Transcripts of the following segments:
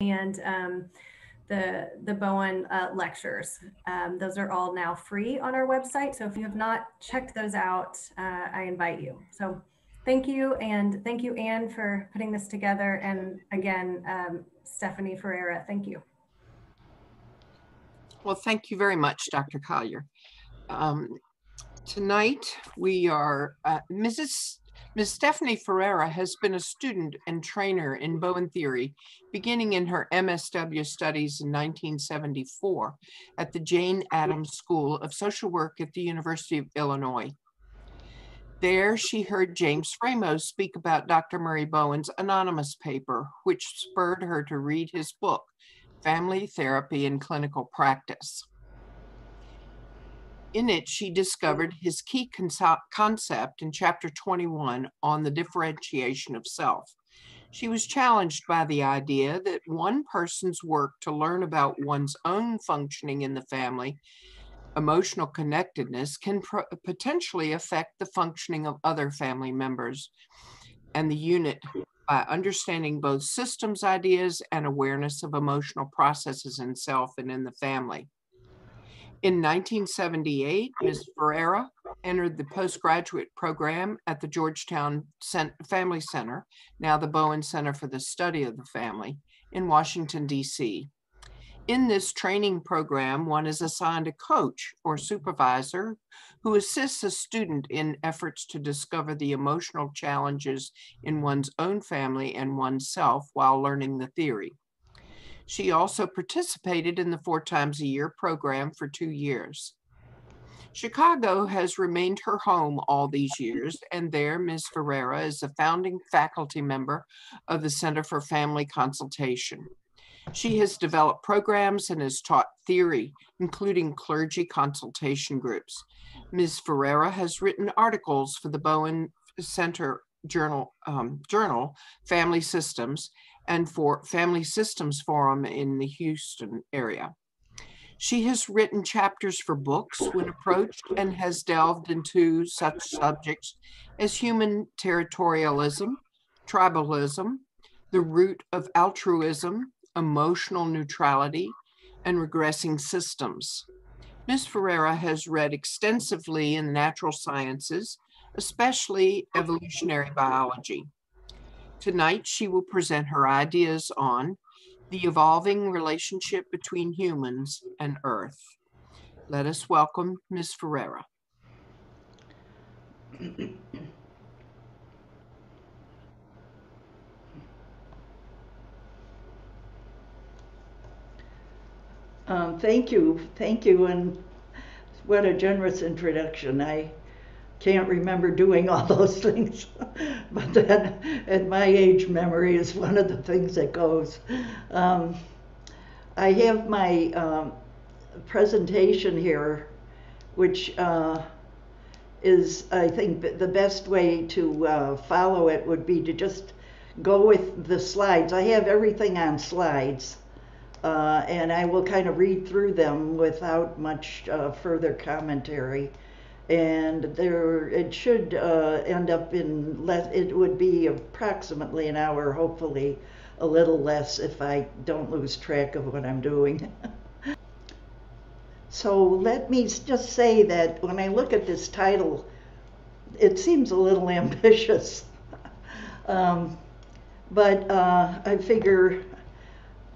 and um, the the Bowen uh, lectures. Um, those are all now free on our website. So if you have not checked those out, uh, I invite you. So thank you, and thank you, Anne, for putting this together. And again, um, Stephanie Ferrera, thank you. Well, thank you very much, Dr. Collier. Um, tonight we are, uh, Mrs. Ms. Stephanie Ferrera has been a student and trainer in Bowen theory, beginning in her MSW studies in 1974 at the Jane Addams School of Social Work at the University of Illinois. There, she heard James Framos speak about Dr. Murray Bowen's anonymous paper, which spurred her to read his book, Family Therapy in Clinical Practice. In it, she discovered his key concept in chapter 21 on the differentiation of self. She was challenged by the idea that one person's work to learn about one's own functioning in the family, emotional connectedness, can potentially affect the functioning of other family members and the unit by understanding both systems ideas and awareness of emotional processes in self and in the family. In 1978, Ms. Ferrera entered the postgraduate program at the Georgetown Family Center, now the Bowen Center for the Study of the Family, in Washington, D.C. In this training program, one is assigned a coach or supervisor who assists a student in efforts to discover the emotional challenges in one's own family and oneself while learning the theory. She also participated in the four times a year program for two years. Chicago has remained her home all these years, and there Ms. Ferrera is a founding faculty member of the Center for Family Consultation. She has developed programs and has taught theory, including clergy consultation groups. Ms. Ferrera has written articles for the Bowen Center Journal, um, Journal Family Systems and for Family Systems Forum in the Houston area. She has written chapters for books when approached and has delved into such subjects as human territorialism, tribalism, the root of altruism, emotional neutrality, and regressing systems. Ms. Ferrera has read extensively in natural sciences, especially evolutionary biology. Tonight, she will present her ideas on the evolving relationship between humans and Earth. Let us welcome Ms. Ferrera. Um, thank you, thank you, and what a generous introduction. I can't remember doing all those things. but then at my age, memory is one of the things that goes. Um, I have my um, presentation here, which uh, is, I think, the best way to uh, follow it would be to just go with the slides. I have everything on slides. Uh, and I will kind of read through them without much uh, further commentary and there it should uh, end up in less it would be approximately an hour hopefully a little less if i don't lose track of what i'm doing. So let me just say that when i look at this title it seems a little ambitious. Um, but uh, i figure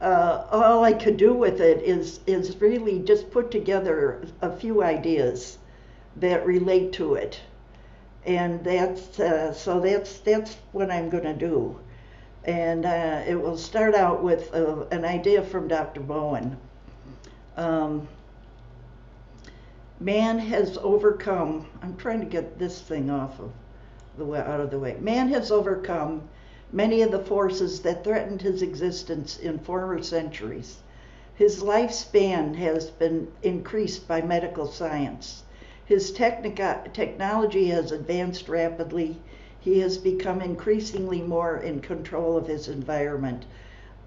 uh, all I could do with it is is really just put together a few ideas that relate to it. And that's uh, so that's that's what I'm going to do. And uh, it will start out with uh, an idea from Dr. Bowen. Um, man has overcome. I'm trying to get this thing off of the way out of the way. Man has overcome many of the forces that threatened his existence in former centuries. His lifespan has been increased by medical science. His technica- technology has advanced rapidly. He has become increasingly more in control of his environment.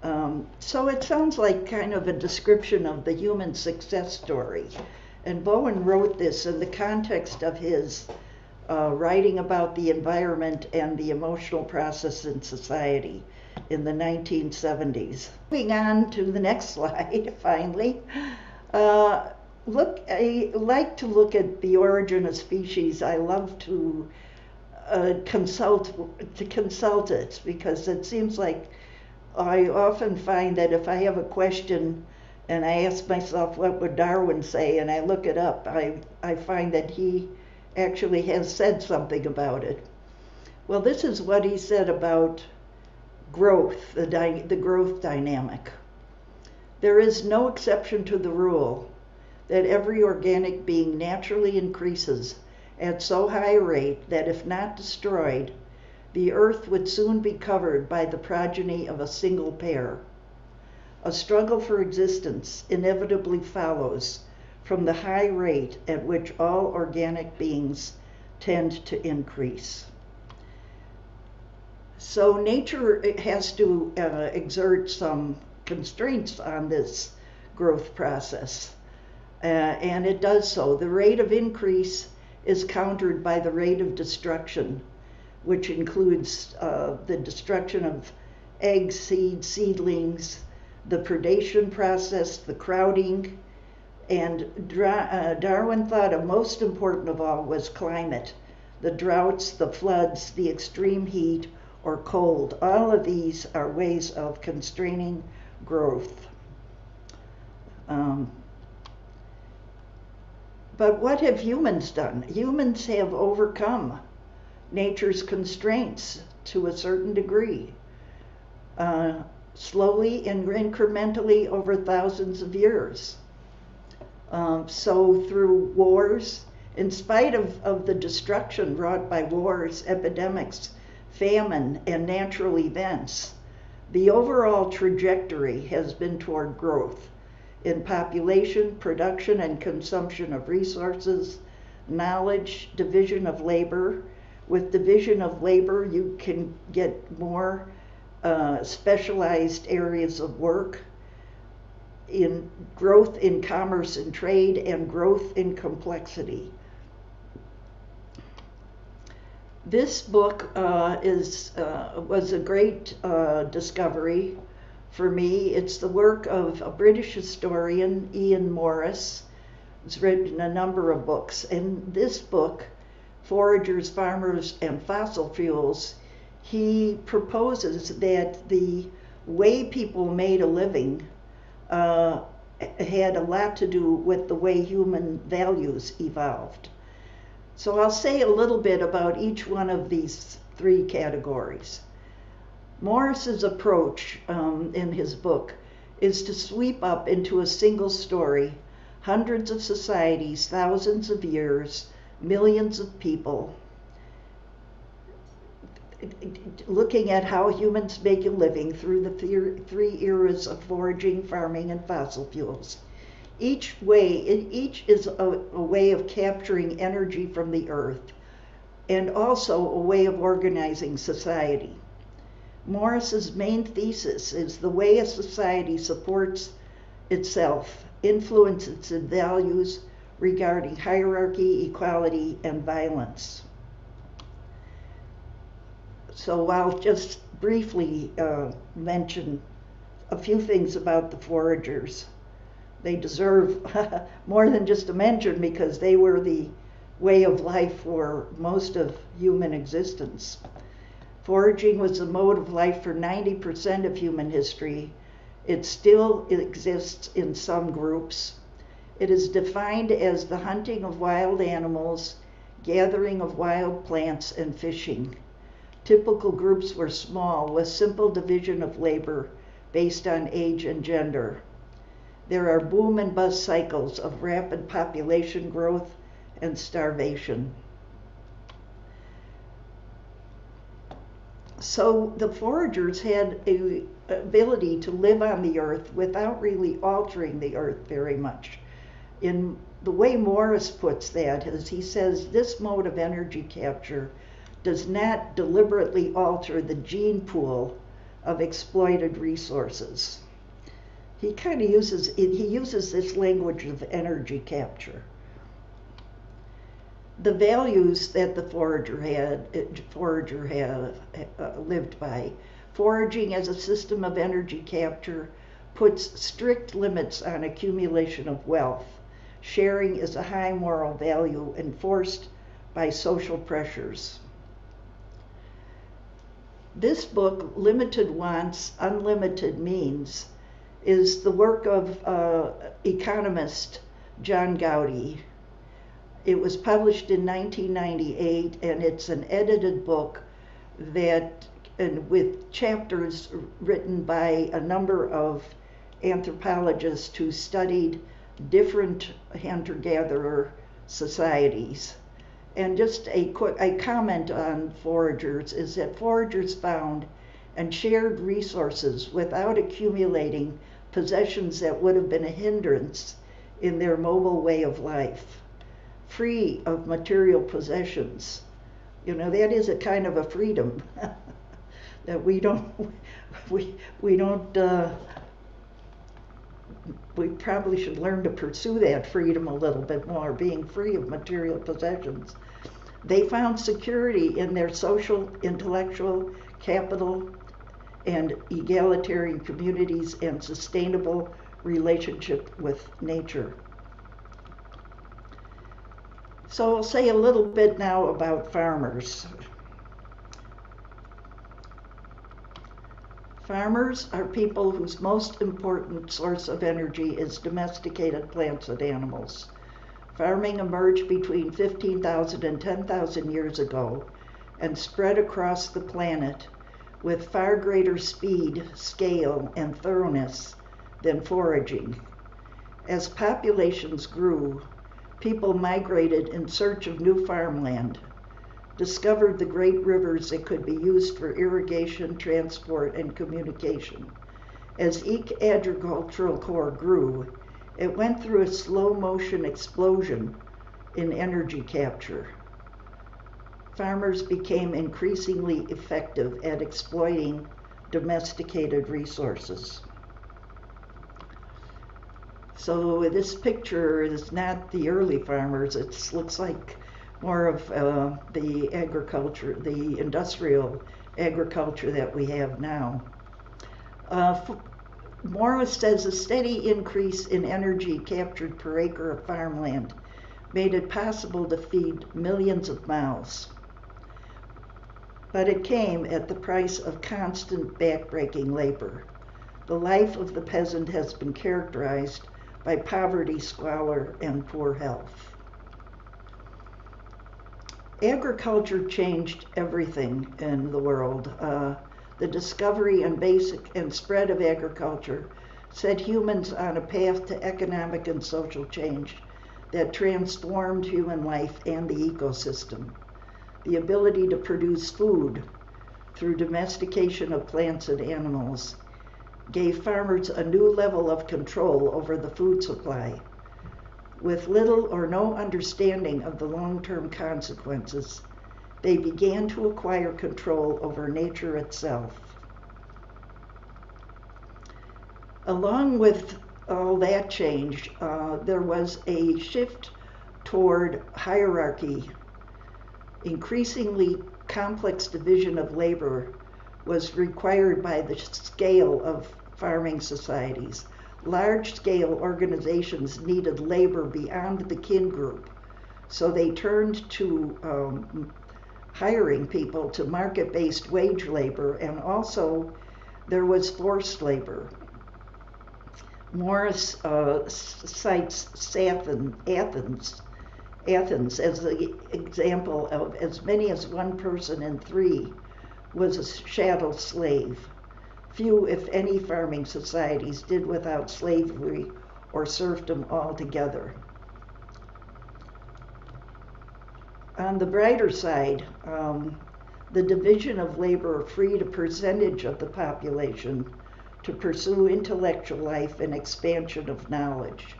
Um, so it sounds like kind of a description of the human success story. And Bowen wrote this in the context of his uh, writing about the environment and the emotional process in society. in the 1970s. Moving on to the next slide, finally. Uh, look, I like to look at the origin of species. I love to uh, consult to consult it because it seems like I often find that if I have a question and I ask myself what would Darwin say and I look it up, I, I find that he actually has said something about it. Well, this is what he said about growth, the, the growth dynamic. There is no exception to the rule that every organic being naturally increases at so high a rate that if not destroyed, the earth would soon be covered by the progeny of a single pair. A struggle for existence inevitably follows from the high rate at which all organic beings tend to increase. So nature has to uh, exert some constraints on this growth process, uh, and it does so. The rate of increase is countered by the rate of destruction, which includes uh, the destruction of eggs, seeds, seedlings, the predation process, the crowding, and uh, Darwin thought of most important of all was climate, the droughts, the floods, the extreme heat or cold. All of these are ways of constraining growth. Um, but what have humans done? Humans have overcome nature's constraints to a certain degree, uh, slowly and incrementally over thousands of years. Um, so, through wars, in spite of, of the destruction wrought by wars, epidemics, famine, and natural events, the overall trajectory has been toward growth in population, production, and consumption of resources, knowledge, division of labor. With division of labor, you can get more uh, specialized areas of work, in growth in commerce and trade, and growth in complexity. This book uh, is uh, was a great uh, discovery for me. It's the work of a British historian, Ian Morris. He's written a number of books. And this book, Foragers, Farmers, and Fossil Fuels, he proposes that the way people made a living uh, had a lot to do with the way human values evolved. So I'll say a little bit about each one of these three categories. Morris's approach um, in his book is to sweep up into a single story hundreds of societies, thousands of years, millions of people, looking at how humans make a living through the three eras of foraging, farming, and fossil fuels. Each way, each is a, a way of capturing energy from the earth and also a way of organizing society. Morris's main thesis is the way a society supports itself influences its values regarding hierarchy, equality, and violence. So I'll just briefly uh, mention a few things about the foragers. They deserve more than just a mention because they were the way of life for most of human existence. Foraging was the mode of life for 90% of human history. It still exists in some groups. It is defined as the hunting of wild animals, gathering of wild plants, and fishing. Typical groups were small, with simple division of labor based on age and gender. There are boom and bust cycles of rapid population growth and starvation. So the foragers had a ability to live on the earth without really altering the earth very much. In the way Morris puts that is he says this mode of energy capture does not deliberately alter the gene pool of exploited resources. He kind of uses he uses this language of energy capture the values that the forager had forager had uh, lived by Foraging as a system of energy capture puts strict limits on accumulation of wealth. Sharing is a high moral value enforced by social pressures. This book, Limited Wants, Unlimited Means, is the work of uh, economist John Gowdy. It was published in 1998 and it's an edited book that and with chapters written by a number of anthropologists who studied different hunter-gatherer societies. And just a quick a comment on foragers is that foragers found and shared resources without accumulating possessions that would have been a hindrance in their mobile way of life, free of material possessions. You know, that is a kind of a freedom that we don't, we, we don't, uh, we probably should learn to pursue that freedom a little bit more, being free of material possessions. They found security in their social, intellectual capital, and egalitarian communities and sustainable relationship with nature. So I'll say a little bit now about farmers. Farmers are people whose most important source of energy is domesticated plants and animals. Farming emerged between 15,000 and 10,000 years ago and spread across the planet with far greater speed, scale, and thoroughness than foraging. As populations grew, people migrated in search of new farmland discovered the great rivers that could be used for irrigation, transport, and communication. As each agricultural core grew, it went through a slow motion explosion in energy capture. Farmers became increasingly effective at exploiting domesticated resources. So this picture is not the early farmers. It looks like more of uh, the agriculture, the industrial agriculture that we have now. Uh, Morris says a steady increase in energy captured per acre of farmland made it possible to feed millions of mouths. But it came at the price of constant backbreaking labor. The life of the peasant has been characterized by poverty, squalor, and poor health agriculture changed everything in the world. Uh, the discovery and basic and spread of agriculture set humans on a path to economic and social change that transformed human life and the ecosystem. The ability to produce food through domestication of plants and animals gave farmers a new level of control over the food supply with little or no understanding of the long term consequences, they began to acquire control over nature itself. Along with all that change, uh, there was a shift toward hierarchy. Increasingly complex division of labor was required by the scale of farming societies large scale organizations needed labor beyond the kin group. So they turned to um, hiring people to market based wage labor, and also there was forced labor. Morris uh, cites Athens, Athens as the example of as many as one person in three was a chattel slave. Few, if any, farming societies did without slavery or serfdom altogether. On the brighter side, um, the division of labor freed a percentage of the population to pursue intellectual life and expansion of knowledge.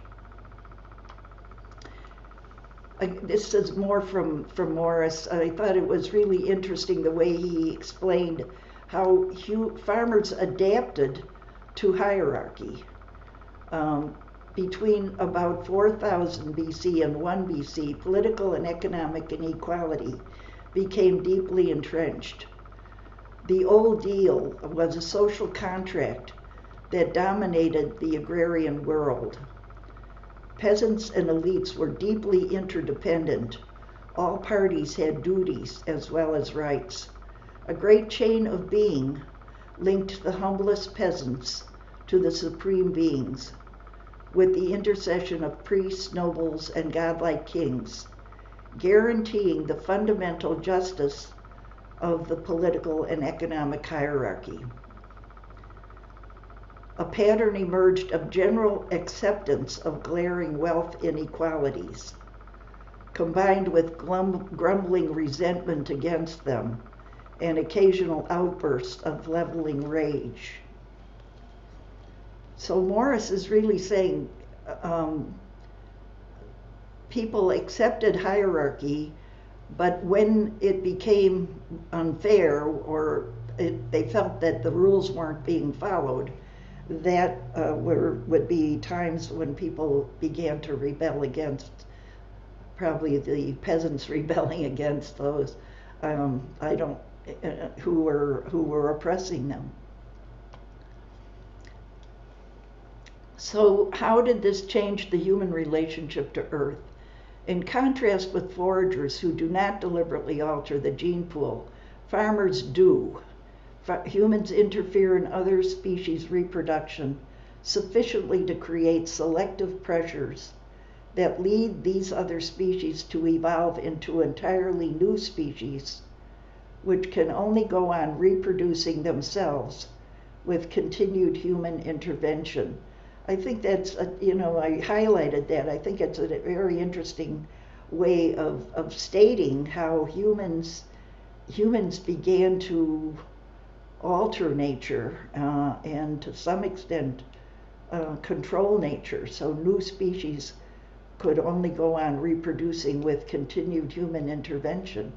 this is more from, from Morris. I thought it was really interesting the way he explained how farmers adapted to hierarchy. Um, between about 4000 BC and 1 BC, political and economic inequality became deeply entrenched. The old deal was a social contract that dominated the agrarian world. Peasants and elites were deeply interdependent. All parties had duties as well as rights. A great chain of being linked the humblest peasants to the supreme beings, with the intercession of priests, nobles, and godlike kings, guaranteeing the fundamental justice of the political and economic hierarchy. A pattern emerged of general acceptance of glaring wealth inequalities, combined with glum- grumbling resentment against them and occasional outbursts of leveling rage. So Morris is really saying um, people accepted hierarchy, but when it became unfair or it, they felt that the rules weren't being followed, that uh, were, would be times when people began to rebel against, probably the peasants rebelling against those. Um, I don't Uh, who were who were oppressing them. So, how did this change the human relationship to Earth? In contrast with foragers who do not deliberately alter the gene pool, farmers do. Humans interfere in other species' reproduction sufficiently to create selective pressures that lead these other species to evolve into entirely new species which can only go on reproducing themselves with continued human intervention. I think that's, a, you know, I highlighted that. I think it's a very interesting way of, of stating how humans humans began to alter nature uh, and to some extent uh, control nature. So new species could only go on reproducing with continued human intervention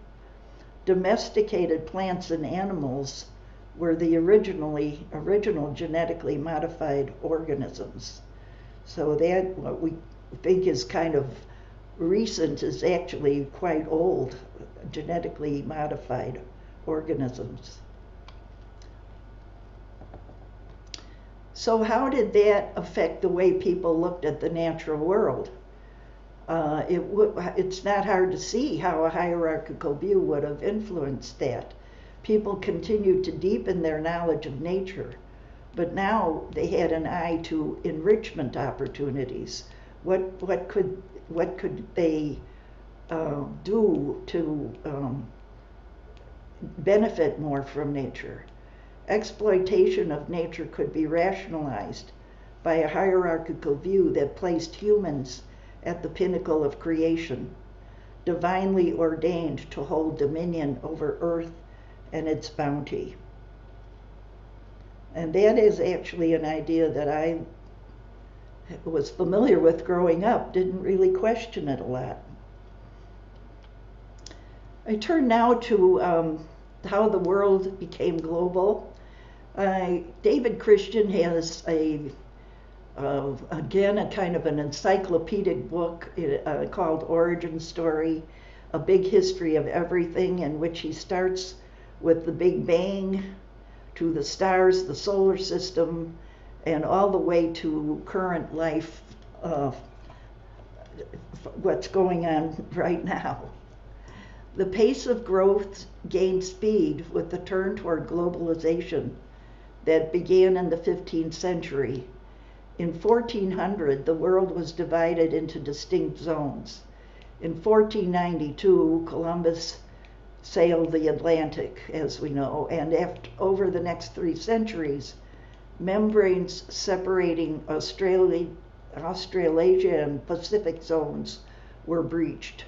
domesticated plants and animals were the originally original genetically modified organisms. So that what we think is kind of recent is actually quite old, genetically modified organisms. So how did that affect the way people looked at the natural world? Uh, it's not hard to see how a hierarchical view would have influenced that. People continued to deepen their knowledge of nature, but now they had an eye to enrichment opportunities. What, what, could, what could they uh, do to um, benefit more from nature? Exploitation of nature could be rationalized by a hierarchical view that placed humans at the pinnacle of creation, divinely ordained to hold dominion over earth and its bounty. And that is actually an idea that I was familiar with growing up, didn't really question it a lot. I turn now to um, how the world became global. Uh, David Christian has a uh, again, a kind of an encyclopedic book uh, called Origin Story, a big history of everything, in which he starts with the Big Bang to the stars, the solar system, and all the way to current life, uh, what's going on right now. The pace of growth gained speed with the turn toward globalization that began in the 15th century in 1400, the world was divided into distinct zones. In 1492, Columbus sailed the Atlantic, as we know, and after, over the next three centuries, membranes separating Australia, Australasia and Pacific zones were breached.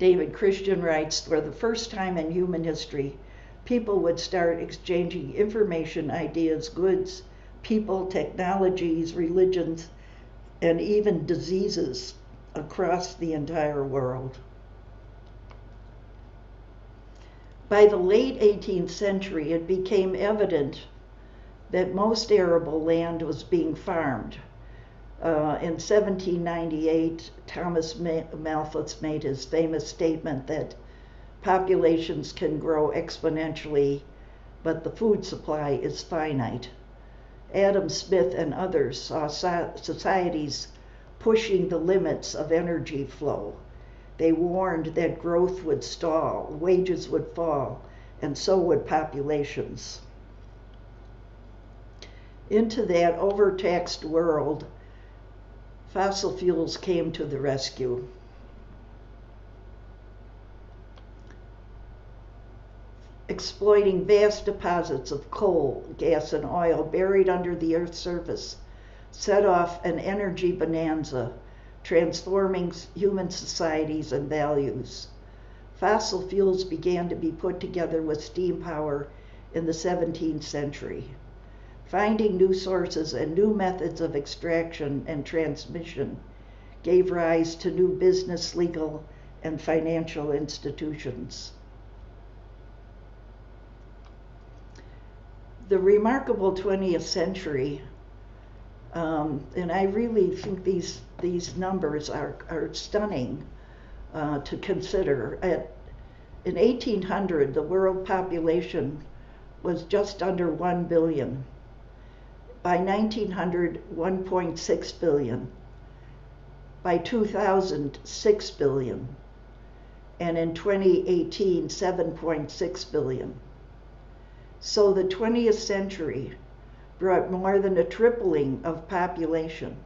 David Christian writes For the first time in human history, people would start exchanging information, ideas, goods, people, technologies, religions, and even diseases across the entire world. By the late 18th century, it became evident that most arable land was being farmed. Uh, in 1798, Thomas Malthus made his famous statement that populations can grow exponentially, but the food supply is finite. Adam Smith and others uh, saw societies pushing the limits of energy flow. They warned that growth would stall, wages would fall, and so would populations. Into that overtaxed world, fossil fuels came to the rescue. Exploiting vast deposits of coal, gas, and oil buried under the Earth's surface, set off an energy bonanza, transforming human societies and values. Fossil fuels began to be put together with steam power in the 17th century. Finding new sources and new methods of extraction and transmission gave rise to new business, legal, and financial institutions. The remarkable 20th century, um, and I really think these these numbers are, are stunning uh, to consider. At, in 1800, the world population was just under 1 billion. By 1900, 1.6 billion. By 2000, 6 billion. And in 2018, 7.6 billion. So the 20th century brought more than a tripling of population,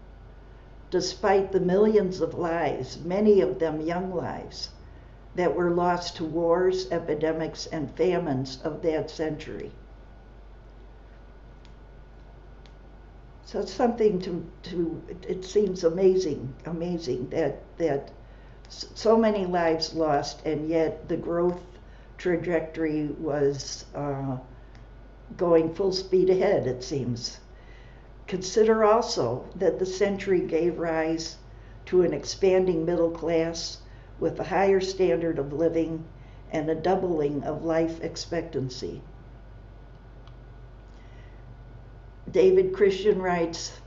despite the millions of lives, many of them young lives, that were lost to wars, epidemics, and famines of that century. So it's something to, to it seems amazing, amazing that, that so many lives lost, and yet the growth trajectory was uh, going full speed ahead, it seems. Consider also that the century gave rise to an expanding middle class with a higher standard of living and a doubling of life expectancy. David Christian writes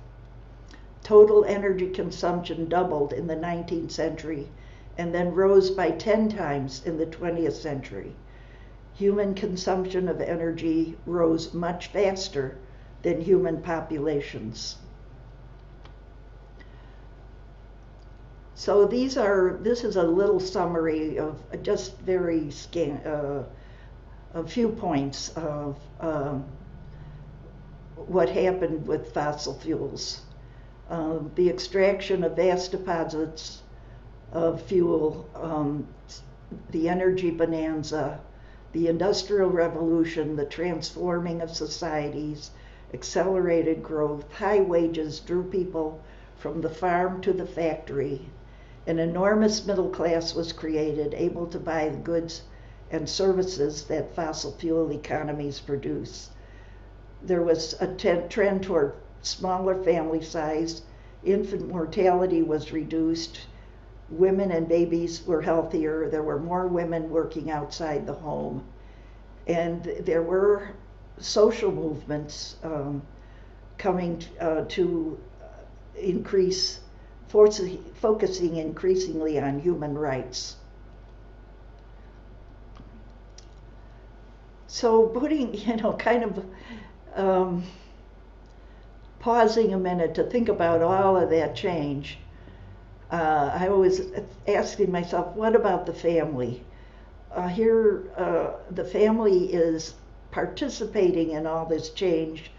Total energy consumption doubled in the 19th century and then rose by 10 times in the 20th century human consumption of energy rose much faster than human populations. So these are, this is a little summary of just very scan, uh, a few points of um, what happened with fossil fuels. Uh, the extraction of vast deposits of fuel, um, the energy bonanza, the Industrial Revolution, the transforming of societies, accelerated growth, high wages drew people from the farm to the factory. An enormous middle class was created, able to buy the goods and services that fossil fuel economies produce. There was a trend toward smaller family size, infant mortality was reduced, women and babies were healthier. There were more women working outside the home. And there were social movements um, coming uh, to increase, focusing increasingly on human rights. So, putting, you know, kind of um, pausing a minute to think about all of that change uh, I was asking myself, what about the family? Uh, here, uh, the family is participating in all this change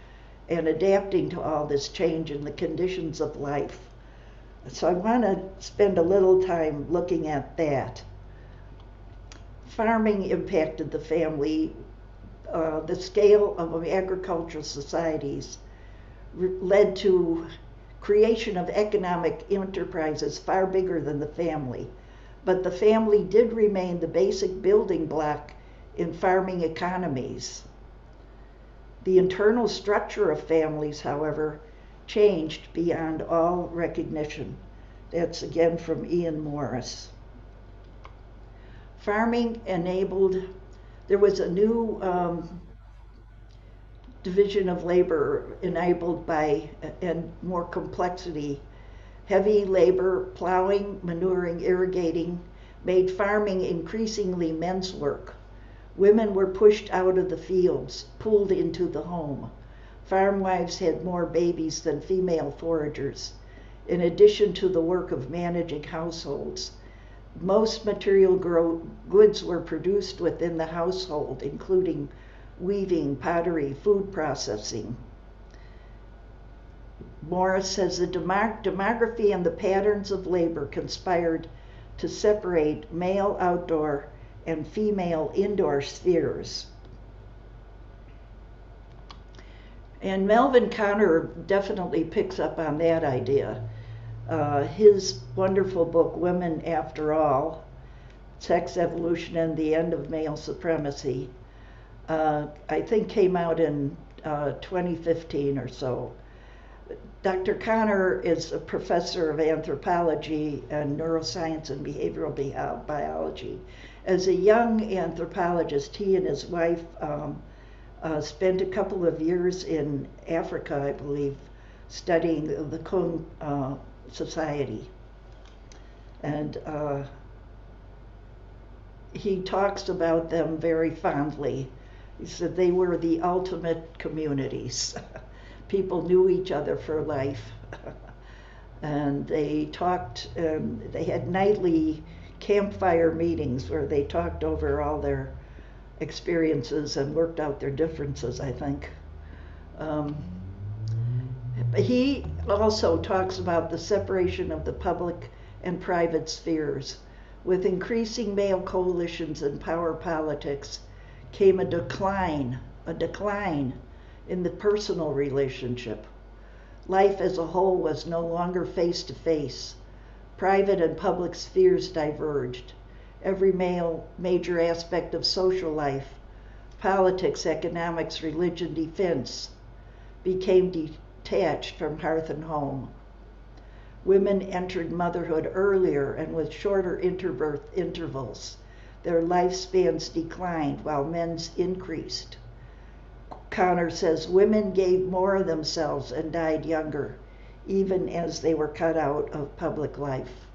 and adapting to all this change in the conditions of life. So I want to spend a little time looking at that. Farming impacted the family. Uh, the scale of agricultural societies led to creation of economic enterprises far bigger than the family. But the family did remain the basic building block in farming economies. The internal structure of families, however, changed beyond all recognition. That's again from Ian Morris. Farming enabled, there was a new um, division of labor enabled by and more complexity heavy labor plowing manuring irrigating made farming increasingly men's work. Women were pushed out of the fields, pulled into the home. Farm wives had more babies than female foragers. In addition to the work of managing households, most material goods were produced within the household, including weaving, pottery, food processing. Morris says the demography and the patterns of labor conspired to separate male outdoor and female indoor spheres. And Melvin Konner definitely picks up on that idea. Uh, his wonderful book, Women After All Sex Evolution and the End of Male Supremacy, uh, I think came out in uh, 2015 or so. Dr. Konner is a professor of anthropology and neuroscience and behavioral biology. As a young anthropologist, he and his wife um, uh, spent a couple of years in Africa, I believe, studying the Kung uh, society. And uh, he talks about them very fondly. He said they were the ultimate communities. People knew each other for life. and they talked, um, they had nightly campfire meetings where they talked over all their experiences and worked out their differences, I think. Um, he also talks about the separation of the public and private spheres. With increasing male coalitions in power politics came a decline, a decline in the personal relationship. Life as a whole was no longer face to face. Private and public spheres diverged. Every male major aspect of social life, politics, economics, religion, defense, became detached from hearth and home. Women entered motherhood earlier and with shorter interbirth intervals. Their lifespans declined while men's increased. Konner says women gave more of themselves and died younger, even as they were cut out of public life.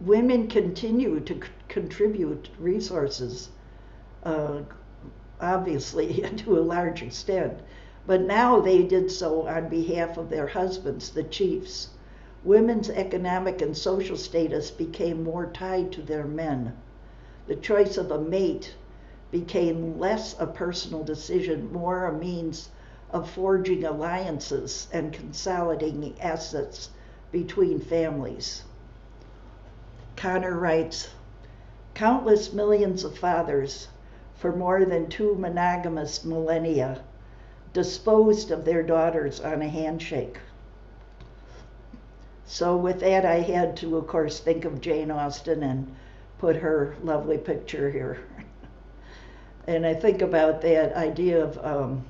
Women continue to contribute resources uh, obviously to a large extent. But now they did so on behalf of their husbands, the chiefs. Women's economic and social status became more tied to their men. The choice of a mate became less a personal decision, more a means of forging alliances and consolidating assets between families. Konner writes Countless millions of fathers for more than two monogamous millennia disposed of their daughters on a handshake. So, with that, I had to, of course, think of Jane Austen and put her lovely picture here. and I think about that idea of um,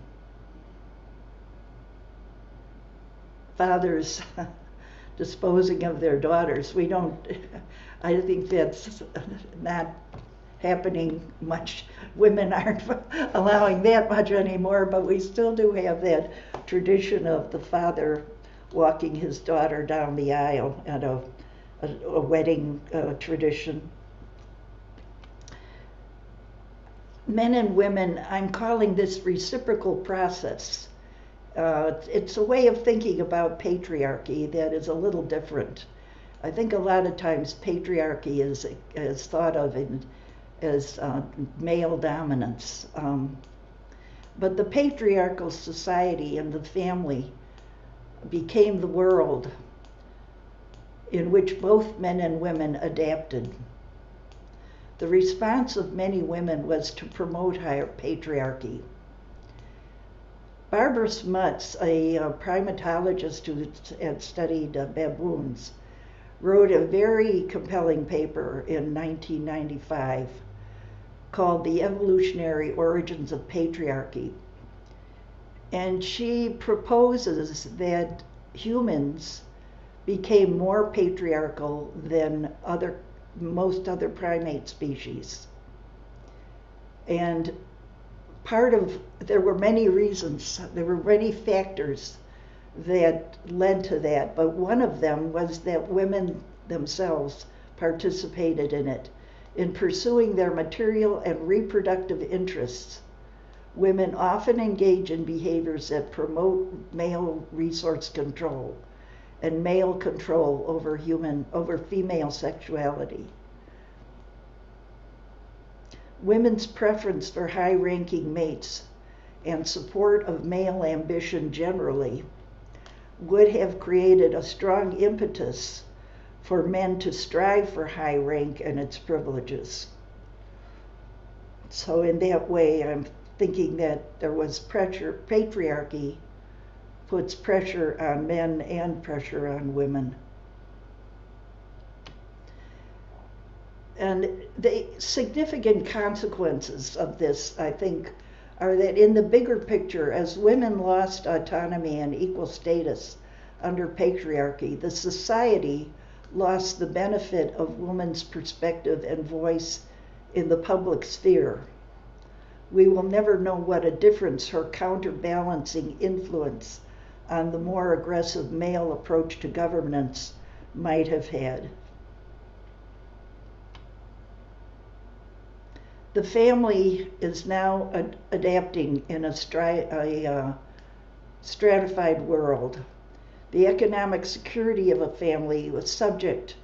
fathers disposing of their daughters. We don't, I think that's not happening much. Women aren't allowing that much anymore, but we still do have that tradition of the father walking his daughter down the aisle at a, a, a wedding uh, tradition. Men and women, I'm calling this reciprocal process. Uh, it's a way of thinking about patriarchy that is a little different. I think a lot of times patriarchy is, is thought of in as uh, male dominance. Um, but the patriarchal society and the family became the world in which both men and women adapted. The response of many women was to promote higher patriarchy. Barbara Smuts, a, a primatologist who had studied uh, baboons, wrote a very compelling paper in 1995 called The Evolutionary Origins of Patriarchy. And she proposes that humans became more patriarchal than other most other primate species. And part of there were many reasons, there were many factors that led to that, but one of them was that women themselves participated in it. In pursuing their material and reproductive interests, women often engage in behaviors that promote male resource control and male control over human over female sexuality. Women's preference for high-ranking mates and support of male ambition generally would have created a strong impetus for men to strive for high rank and its privileges. So, in that way, I'm thinking that there was pressure, patriarchy puts pressure on men and pressure on women. And the significant consequences of this, I think, are that in the bigger picture, as women lost autonomy and equal status under patriarchy, the society lost the benefit of women's perspective and voice in the public sphere. We will never know what a difference her counterbalancing influence on the more aggressive male approach to governance might have had. The family is now ad- adapting in a, a uh, stratified world the economic security of a family was subject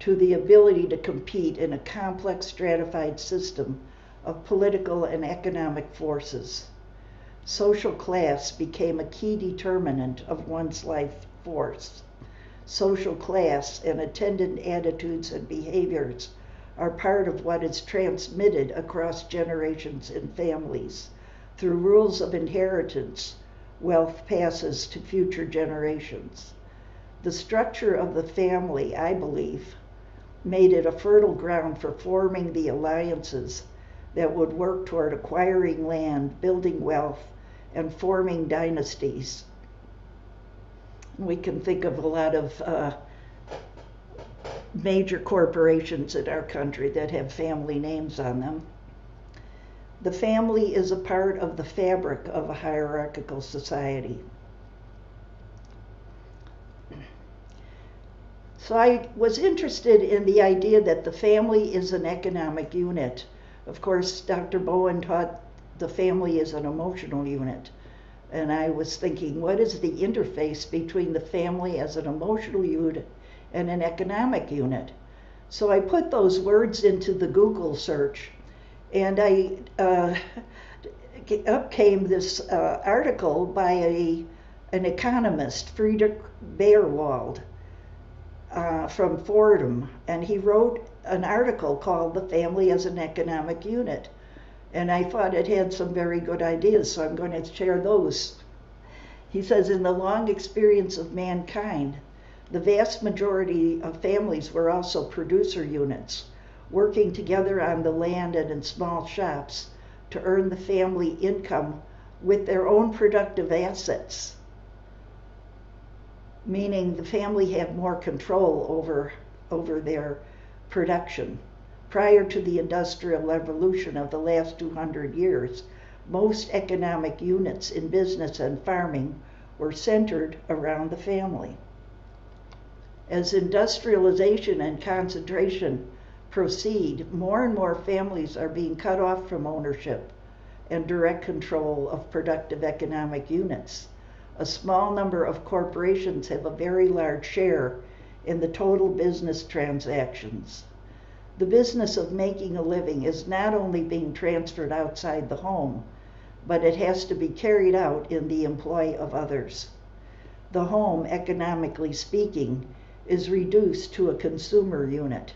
to the ability to compete in a complex stratified system of political and economic forces. Social class became a key determinant of one's life force. Social class and attendant attitudes and behaviors are part of what is transmitted across generations and families through rules of inheritance wealth passes to future generations. The structure of the family, I believe, made it a fertile ground for forming the alliances that would work toward acquiring land, building wealth, and forming dynasties. We can think of a lot of uh, major corporations in our country that have family names on them. The family is a part of the fabric of a hierarchical society. So I was interested in the idea that the family is an economic unit. Of course, Dr. Bowen taught the family is an emotional unit. And I was thinking, what is the interface between the family as an emotional unit and an economic unit? So I put those words into the Google search and I uh, up came this uh, article by a an economist, Friedrich Baerwald, uh, from Fordham, and he wrote an article called "The Family as an Economic Unit," and I thought it had some very good ideas, so I'm going to share those. He says, in the long experience of mankind, the vast majority of families were also producer units working together on the land and in small shops to earn the family income with their own productive assets, meaning the family had more control over, over their production. Prior to the Industrial Revolution of the last 200 years, most economic units in business and farming were centered around the family. As industrialization and concentration proceed, more and more families are being cut off from ownership and direct control of productive economic units. A small number of corporations have a very large share in the total business transactions. The business of making a living is not only being transferred outside the home, but it has to be carried out in the employ of others. The home, economically speaking, is reduced to a consumer unit.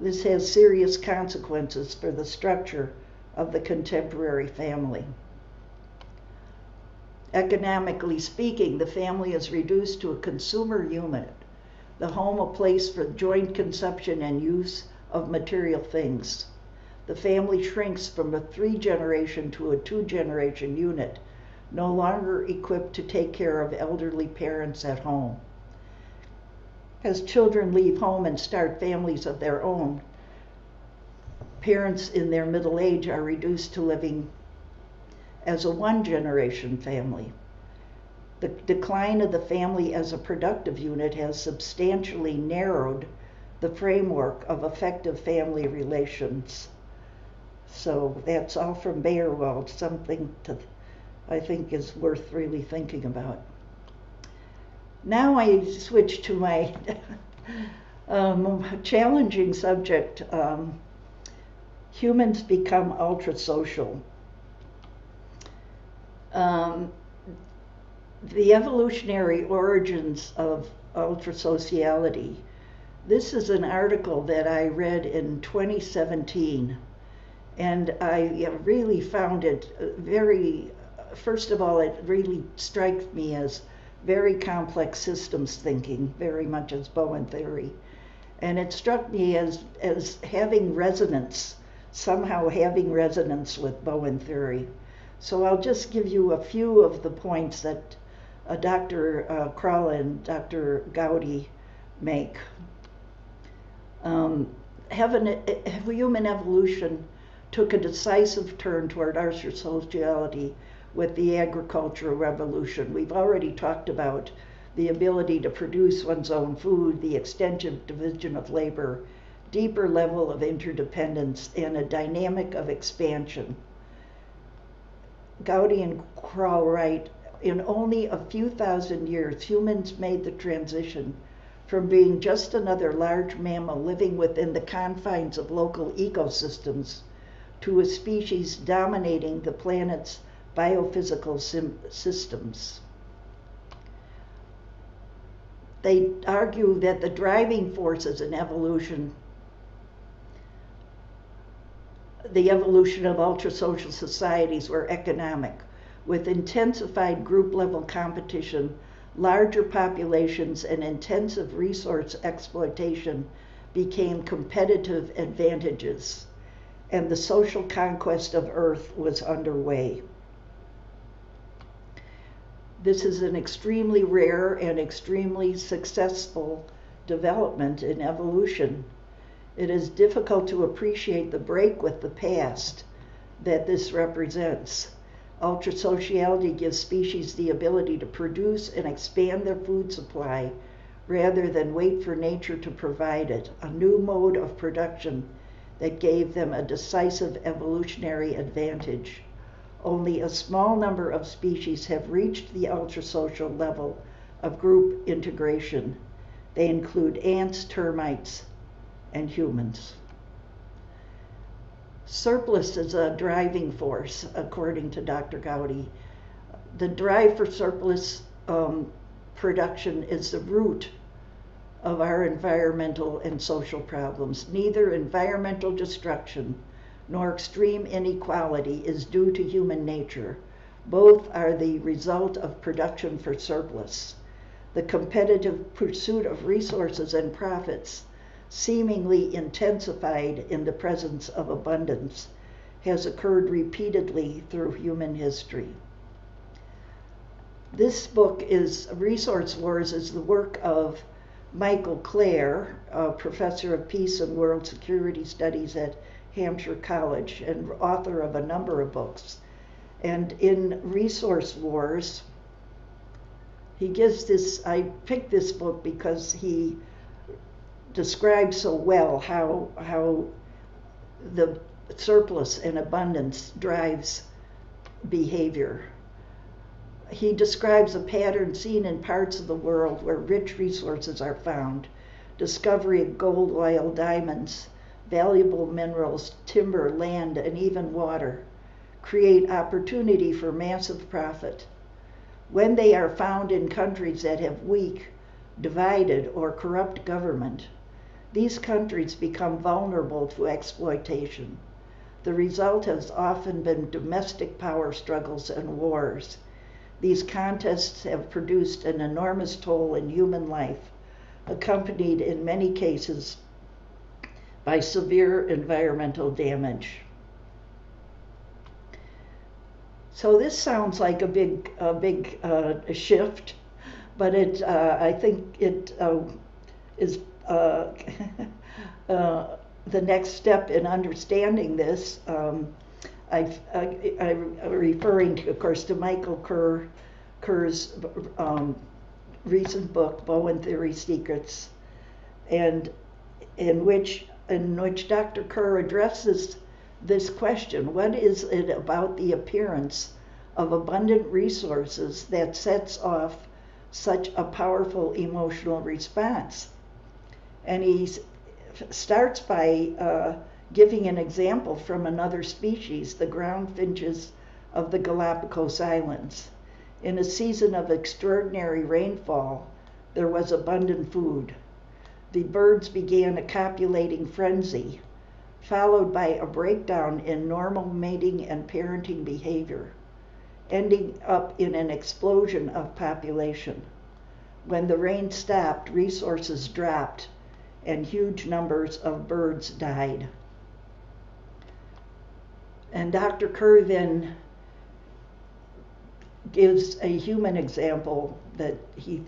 This has serious consequences for the structure of the contemporary family. Economically speaking, the family is reduced to a consumer unit, the home a place for joint consumption and use of material things. The family shrinks from a three generation to a two generation unit, no longer equipped to take care of elderly parents at home. As children leave home and start families of their own, parents in their middle age are reduced to living as a one generation family. The decline of the family as a productive unit has substantially narrowed the framework of effective family relations. So that's all from Baerwald, something to, I think is worth really thinking about. Now I switch to my um, challenging subject. Um, humans become ultra social. Um, the evolutionary origins of ultrasociality. This is an article that I read in 2017, and I really found it uh, very, first of all, it really strikes me as very complex systems thinking, very much as Bowen theory. And it struck me as, as having resonance, somehow having resonance with Bowen theory. So I'll just give you a few of the points that uh, Dr. Uh, and Dr. Gowdy make. Um, heaven, human evolution took a decisive turn toward our sociality with the agricultural revolution. We've already talked about the ability to produce one's own food, the extensive division of labor, deeper level of interdependence, and a dynamic of expansion. Gowdy and Krall write, in only a few thousand years, humans made the transition from being just another large mammal living within the confines of local ecosystems to a species dominating the planet's biophysical systems. They argue that the driving forces in evolution, the evolution of ultra-social societies were economic, with intensified group level competition, larger populations, and intensive resource exploitation became competitive advantages, and the social conquest of Earth was underway. This is an extremely rare and extremely successful development in evolution. It is difficult to appreciate the break with the past that this represents. Ultrasociality gives species the ability to produce and expand their food supply rather than wait for nature to provide it, a new mode of production that gave them a decisive evolutionary advantage. Only a small number of species have reached the ultrasocial level of group integration. They include ants, termites, and humans. Surplus is a driving force, according to Dr. Gowdy. The drive for surplus um, production is the root of our environmental and social problems. Neither environmental destruction nor extreme inequality is due to human nature. Both are the result of production for surplus. The competitive pursuit of resources and profits, seemingly intensified in the presence of abundance, has occurred repeatedly through human history. This book is Resource Wars is the work of Michael Klare, a professor of peace and world security studies at Hampshire College and author of a number of books. And in Resource Wars, he gives this, I picked this book because he describes so well how, how the surplus and abundance drives behavior. He describes a pattern seen in parts of the world where rich resources are found, discovery of gold, oil, diamonds, valuable minerals, timber, land, and even water create opportunity for massive profit. When they are found in countries that have weak, divided, or corrupt government, these countries become vulnerable to exploitation. The result has often been domestic power struggles and wars. These contests have produced an enormous toll in human life, accompanied in many cases by severe environmental damage. So this sounds like a big, a big uh, shift, but it, uh, I think it uh, is uh, uh, the next step in understanding this. Um, i am referring, to, of course, to Michael Kerr, Kerr's um, recent book, Bowen Theory Secrets, and in which in which Dr. Kerr addresses this question: What is it about the appearance of abundant resources that sets off such a powerful emotional response? And he starts by uh, giving an example from another species, the ground finches of the Galapagos Islands. In a season of extraordinary rainfall, there was abundant food. The birds began a copulating frenzy, followed by a breakdown in normal mating and parenting behavior, ending up in an explosion of population. When the rain stopped, resources dropped, and huge numbers of birds died. And Dr. Kerr then gives a human example that he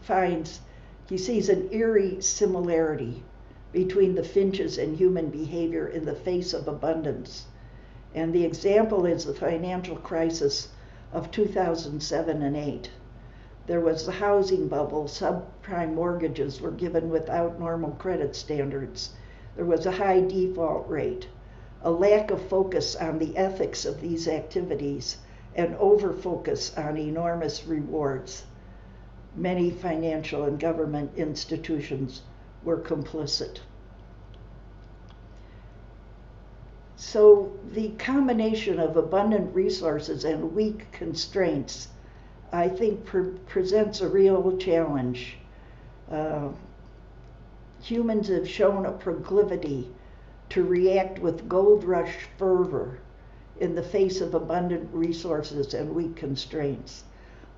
finds, he sees an eerie similarity between the finches and human behavior in the face of abundance. And the example is the financial crisis of 2007 and 8. There was the housing bubble, subprime mortgages were given without normal credit standards. There was a high default rate a lack of focus on the ethics of these activities, and overfocus on enormous rewards. Many financial and government institutions were complicit. So, the combination of abundant resources and weak constraints, I think, pre- presents a real challenge. Uh, humans have shown a proclivity to react with gold rush fervor in the face of abundant resources and weak constraints.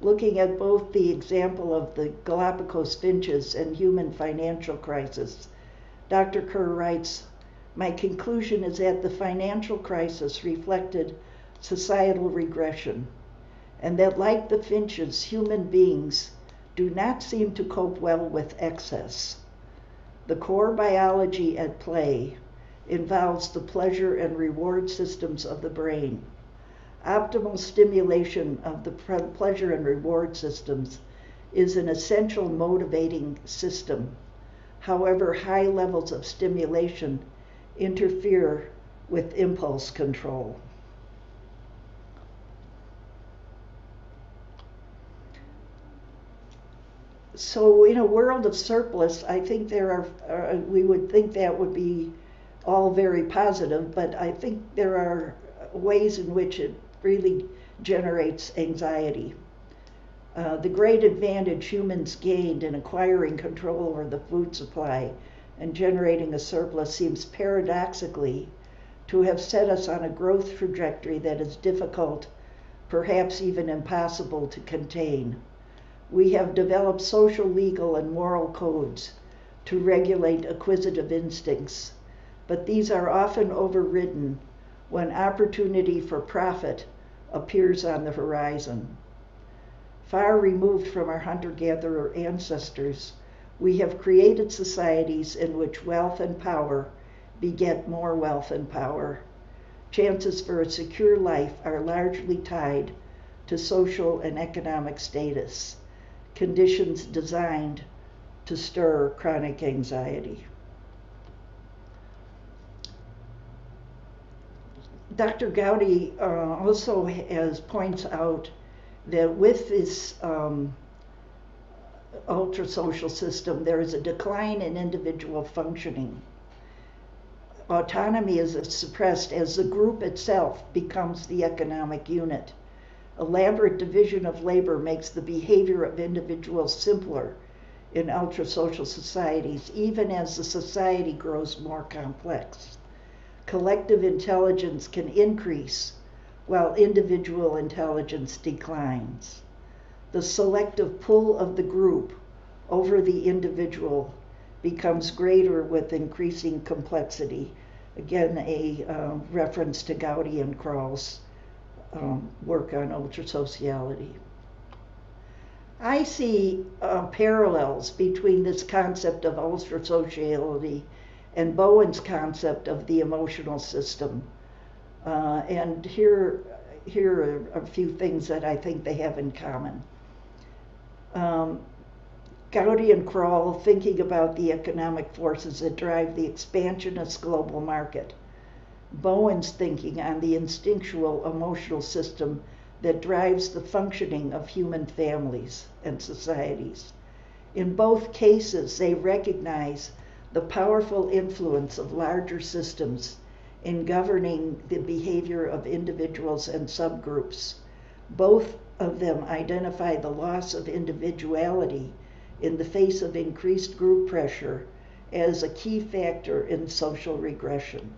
Looking at both the example of the Galapagos finches and human financial crisis, Dr. Kerr writes, My conclusion is that the financial crisis reflected societal regression, and that like the finches, human beings do not seem to cope well with excess. The core biology at play involves the pleasure and reward systems of the brain. Optimal stimulation of the pleasure and reward systems is an essential motivating system. However, high levels of stimulation interfere with impulse control. So, in a world of surplus, I think there are, uh, we would think that would be all very positive, but I think there are ways in which it really generates anxiety. Uh, the great advantage humans gained in acquiring control over the food supply and generating a surplus seems paradoxically to have set us on a growth trajectory that is difficult, perhaps even impossible to contain. We have developed social, legal, and moral codes to regulate acquisitive instincts but these are often overridden when opportunity for profit appears on the horizon. Far removed from our hunter gatherer ancestors, we have created societies in which wealth and power beget more wealth and power. Chances for a secure life are largely tied to social and economic status, conditions designed to stir chronic anxiety. Dr. Gowdy uh, also has points out that with this um, ultra social system, there is a decline in individual functioning. Autonomy is suppressed as the group itself becomes the economic unit. Elaborate division of labor makes the behavior of individuals simpler in ultra social societies, even as the society grows more complex collective intelligence can increase while individual intelligence declines. The selective pull of the group over the individual becomes greater with increasing complexity. Again, a uh, reference to Gowdy and Krall's um, work on ultrasociality. I see uh, parallels between this concept of ultrasociality and Bowen's concept of the emotional system. Uh, and here here are a few things that I think they have in common. Um, Gowdy and Krall thinking about the economic forces that drive the expansionist global market. Bowen's thinking on the instinctual emotional system that drives the functioning of human families and societies. In both cases, they recognize the powerful influence of larger systems in governing the behavior of individuals and subgroups. Both of them identify the loss of individuality in the face of increased group pressure as a key factor in social regression.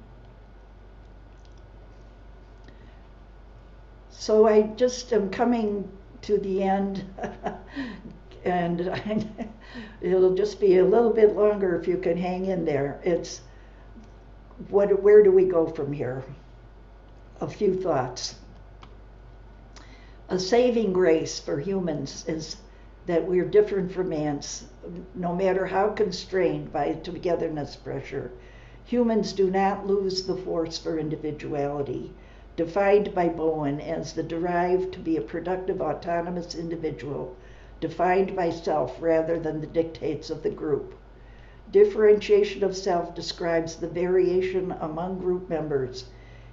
So I just am coming to the end, and it'll just be a little bit longer if you can hang in there. It's what, where do we go from here? A few thoughts. A saving grace for humans is that we're different from ants, no matter how constrained by togetherness pressure. Humans do not lose the force for individuality, defined by Bowen as the drive to be a productive, autonomous individual, defined by self rather than the dictates of the group. Differentiation of self describes the variation among group members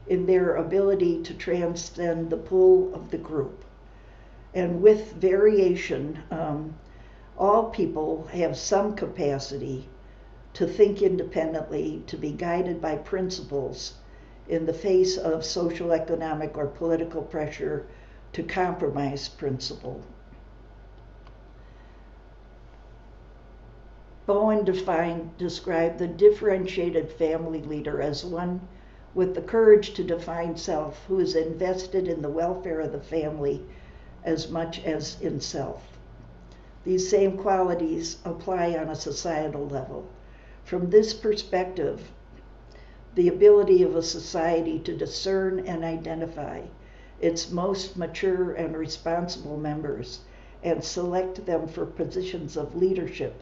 in their ability to transcend the pull of the group and with variation, um, all people have some capacity to think independently, to be guided by principles in the face of social, economic, or political pressure to compromise principle. Bowen defined, described the differentiated family leader as one with the courage to define self, who is invested in the welfare of the family as much as in self. These same qualities apply on a societal level. From this perspective, the ability of a society to discern and identify its most mature and responsible members and select them for positions of leadership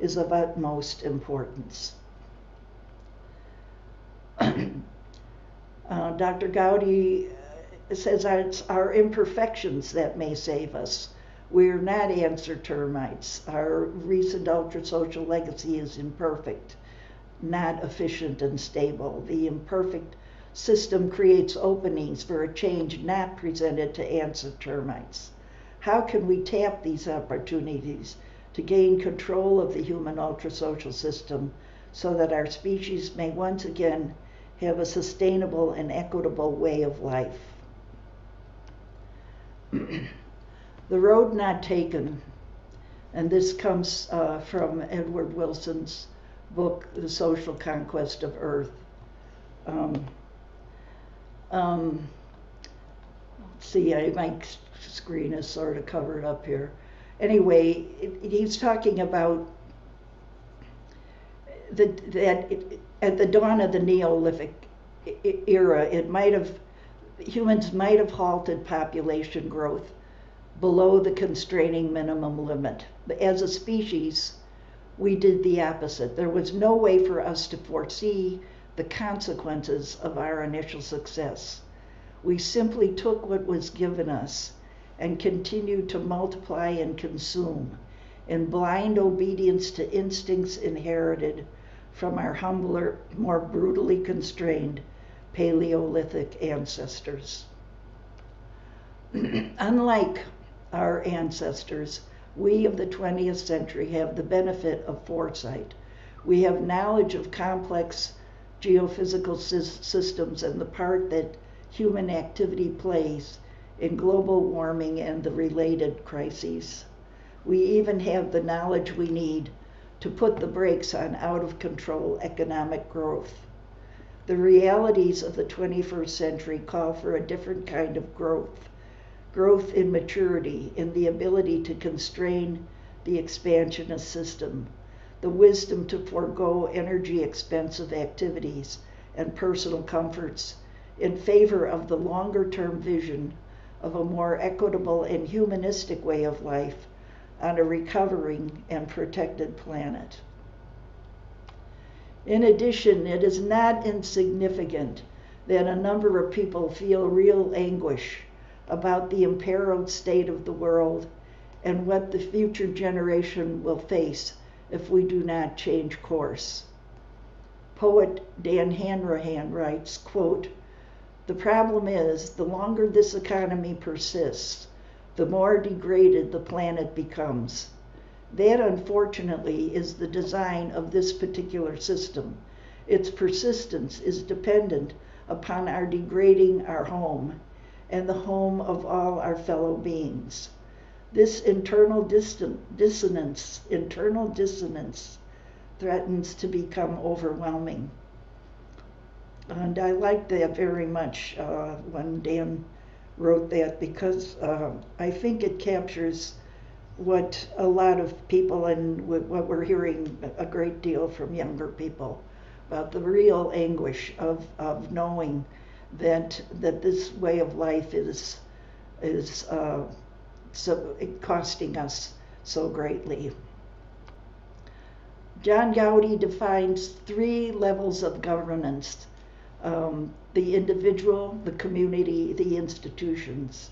is of utmost importance. uh, Dr. Gowdy says it's our imperfections that may save us. We're not answer termites. Our recent ultra social legacy is imperfect, not efficient and stable. The imperfect system creates openings for a change not presented to answer termites. How can we tap these opportunities to gain control of the human ultra social system so that our species may once again have a sustainable and equitable way of life? the road not taken, and this comes uh, from Edward Wilson's book, The Social Conquest of Earth. Um, um, see, I, my screen is sort of covered up here. Anyway, it, he's talking about the, that it, at the dawn of the Neolithic era, it might have humans might have halted population growth below the constraining minimum limit. As a species, we did the opposite. There was no way for us to foresee the consequences of our initial success. We simply took what was given us and continued to multiply and consume in blind obedience to instincts inherited from our humbler, more brutally constrained Paleolithic ancestors. Unlike our ancestors, we of the 20th century have the benefit of foresight. We have knowledge of complex geophysical systems and the part that human activity plays in global warming and the related crises. We even have the knowledge we need to put the brakes on out of control economic growth. The realities of the 21st century call for a different kind of growth growth in maturity, in the ability to constrain the expansionist system, the wisdom to forego energy expensive activities and personal comforts in favor of the longer term vision of a more equitable and humanistic way of life on a recovering and protected planet. In addition, it is not insignificant that a number of people feel real anguish about the imperiled state of the world and what the future generation will face if we do not change course. Poet Dan Hanrahan writes, quote, the problem is, the longer this economy persists, the more degraded the planet becomes. That, unfortunately, is the design of this particular system. Its persistence is dependent upon our degrading our home and the home of all our fellow beings. This internal dissonance, internal dissonance threatens to become overwhelming. And I liked that very much uh, when Dan wrote that because uh, I think it captures what a lot of people and what we're hearing a great deal from younger people about the real anguish of, of knowing that that this way of life is is uh, so costing us so greatly. John Gowdy defines three levels of governance um, the individual, the community, the institutions.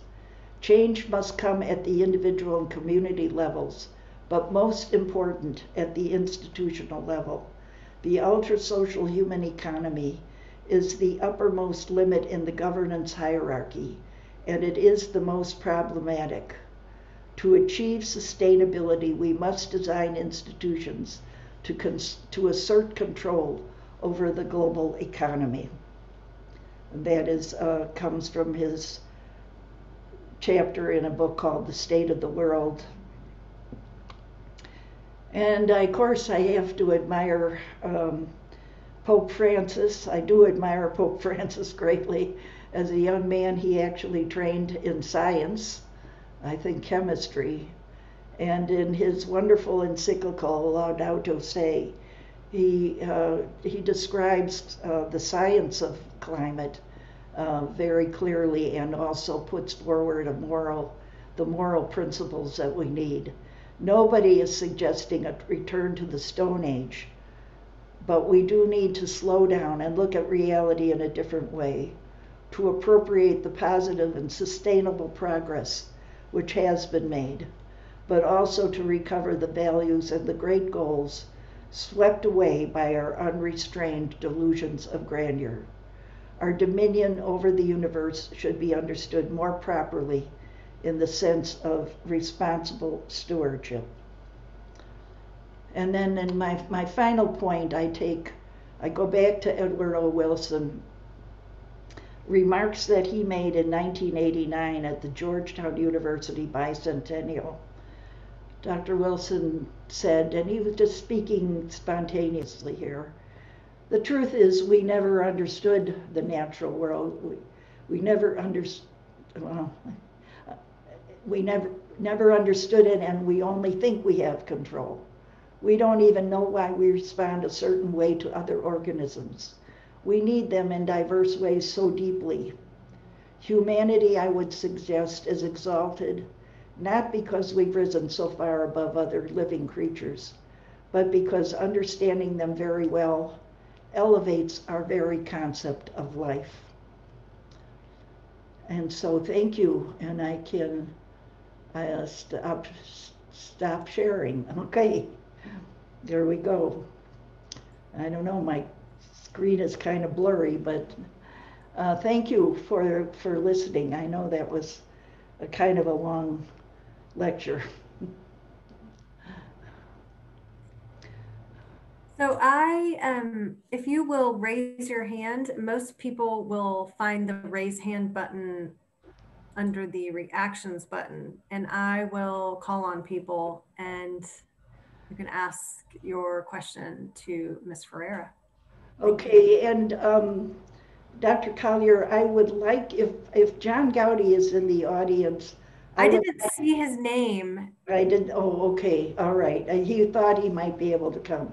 Change must come at the individual and community levels, but most important at the institutional level. The ultra social human economy is the uppermost limit in the governance hierarchy, and it is the most problematic. To achieve sustainability, we must design institutions to, to assert control over the global economy that is uh, comes from his chapter in a book called The State of the World. And of course, I have to admire um, Pope Francis. I do admire Pope Francis greatly. As a young man, he actually trained in science, I think chemistry. And in his wonderful encyclical, Laudato Si, he, uh, he describes uh, the science of climate uh, very clearly and also puts forward a moral, the moral principles that we need. Nobody is suggesting a return to the Stone Age, but we do need to slow down and look at reality in a different way to appropriate the positive and sustainable progress which has been made, but also to recover the values and the great goals swept away by our unrestrained delusions of grandeur. Our dominion over the universe should be understood more properly in the sense of responsible stewardship. And then in my, my final point, I take, I go back to Edward O. Wilson, remarks that he made in 1989 at the Georgetown University bicentennial. Dr. Wilson said, and he was just speaking spontaneously here, the truth is, we never understood the natural world. We, we never understood. Well, we never never understood it, and we only think we have control. We don't even know why we respond a certain way to other organisms. We need them in diverse ways so deeply. Humanity, I would suggest, is exalted not because we've risen so far above other living creatures, but because understanding them very well elevates our very concept of life. And so thank you, and I can uh, stop, stop sharing. Okay, there we go. I don't know, my screen is kind of blurry, but uh, thank you for, for listening. I know that was a kind of a long lecture. So I, um, if you will raise your hand, most people will find the raise hand button under the reactions button and I will call on people and you can ask your question to Ms. Ferrera. Okay, and um, Dr. Collier, I would like if if John Gowdy is in the audience. I, I didn't see his name. I didn't. Oh, okay, all right. He thought he might be able to come.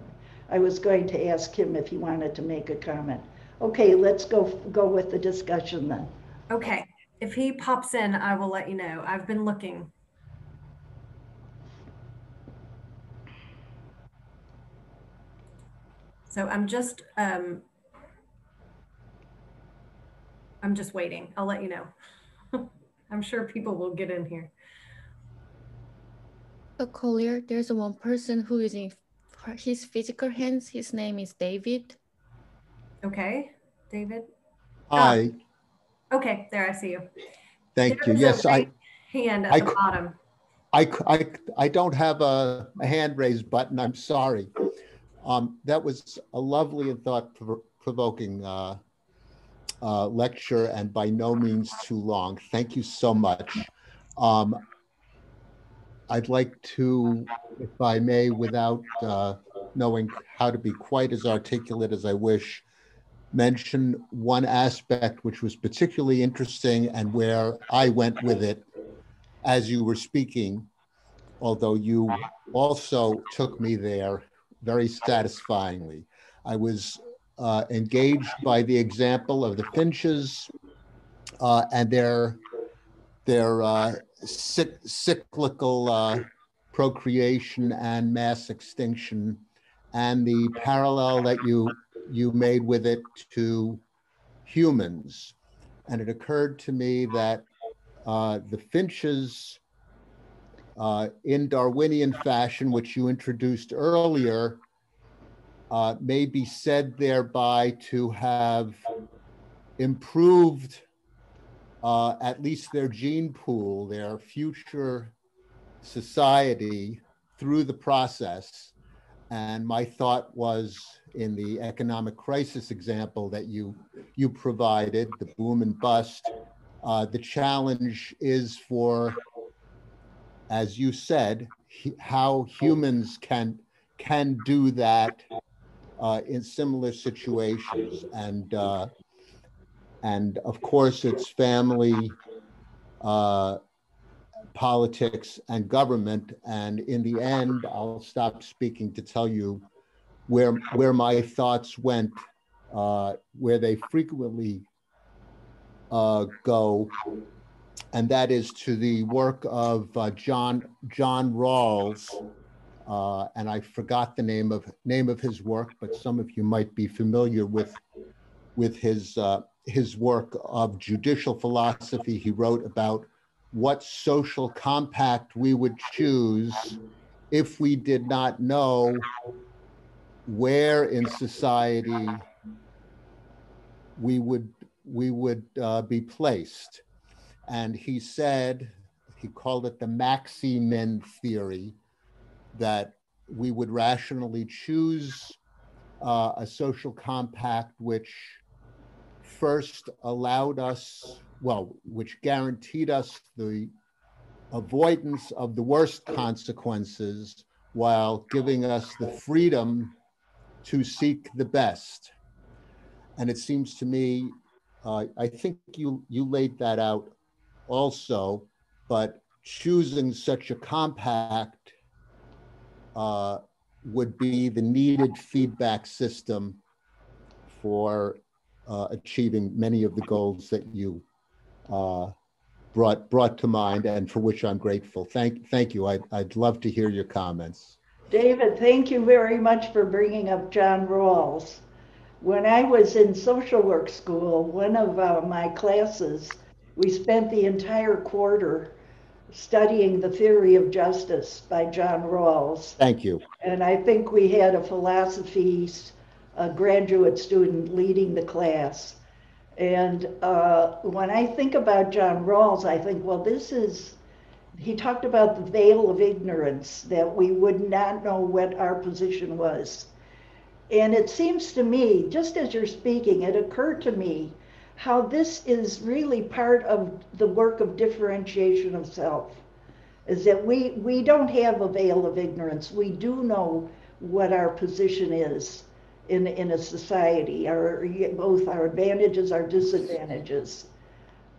I was going to ask him if he wanted to make a comment. Okay, let's go, go with the discussion then. Okay, if he pops in, I will let you know. I've been looking. So I'm just, um, I'm just waiting. I'll let you know. I'm sure people will get in here. A Collier, there's one person who is in his physical hands. His name is David. Okay, David. Hi, Okay, there I see you. thank you. Yes, I, Hand at I the I I I don't have a, a hand raised button. I'm sorry. Um, that was a lovely and thought provoking uh, uh, lecture and by no means too long. Thank you so much. Um, I'd like to, if I may, without, uh, knowing how to be quite as articulate as I wish, mention one aspect which was particularly interesting and where I went with it as you were speaking, although you also took me there very satisfyingly. I was uh, engaged by the example of the finches uh, and their their uh, cyc- cyclical uh, procreation and mass extinction, and the parallel that you you made with it to humans. And it occurred to me that uh, the finches uh, in Darwinian fashion, which you introduced earlier, uh, may be said thereby to have improved uh, at least their gene pool, their future society through the process. And my thought was in the economic crisis example that you you provided, the boom and bust, uh, the challenge is for, as you said, how humans can can do that uh, in similar situations, and uh, and of course, it's family, uh, politics, and government. And in the end, I'll stop speaking to tell you where where my thoughts went, uh, where they frequently uh, go, and that is to the work of uh, John John Rawls, uh, and I forgot the name of name of his work, but some of you might be familiar with with his uh, his work of judicial philosophy. He wrote about what social compact we would choose if we did not know where in society we would we would uh, be placed. And he said, he called it the Maximin theory, that we would rationally choose uh, a social compact which first allowed us, well, which guaranteed us the avoidance of the worst consequences while giving us the freedom to seek the best. And it seems to me uh, I think you, you laid that out also, but choosing such a compact uh, would be the needed feedback system for uh, achieving many of the goals that you uh, brought brought to mind and for which I'm grateful. Thank thank you. I'd, I'd love to hear your comments. David, thank you very much for bringing up John Rawls. When I was in social work school, one of uh, my classes, we spent the entire quarter studying the theory of justice by John Rawls. Thank you. And I think we had a philosophy a graduate student leading the class. And uh, when I think about John Rawls, I think, well, this is, he talked about the veil of ignorance, that we would not know what our position was. And it seems to me, just as you're speaking, it occurred to me how this is really part of the work of differentiation of self. Is that we, we don't have a veil of ignorance. We do know what our position is in, in a society, our, both our advantages, our disadvantages.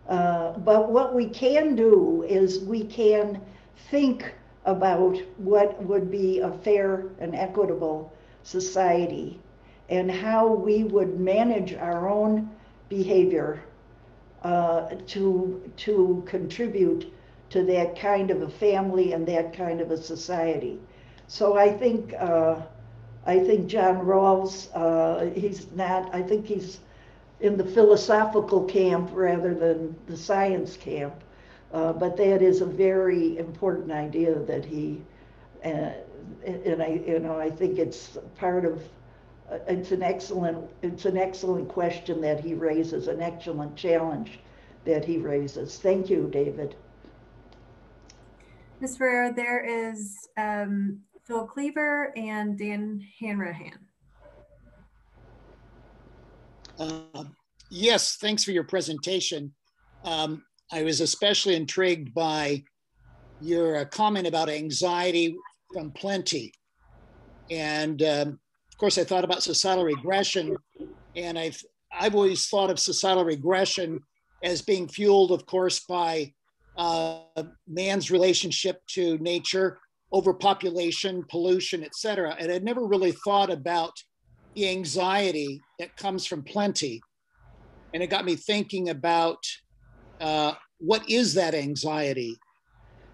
Uh, but what we can do is we can think about what would be a fair and equitable society and how we would manage our own behavior uh, to, to contribute to that kind of a family and that kind of a society. So I think uh, I think John Rawls, uh, he's not, I think he's in the philosophical camp rather than the science camp. Uh, but that is a very important idea that he, uh, and I, you know, I think it's part of, it's an excellent, it's an excellent question that he raises, an excellent challenge that he raises. Thank you, David. Ms. Ferrer, there is um, Phil Cleaver and Dan Hanrahan. Uh, yes, thanks for your presentation. Um, I was especially intrigued by your uh, comment about anxiety from plenty. And um, of course, I thought about societal regression, and I've I've always thought of societal regression as being fueled, of course, by uh, man's relationship to nature, overpopulation, pollution, et cetera. And I'd never really thought about the anxiety that comes from plenty. And it got me thinking about uh, what is that anxiety?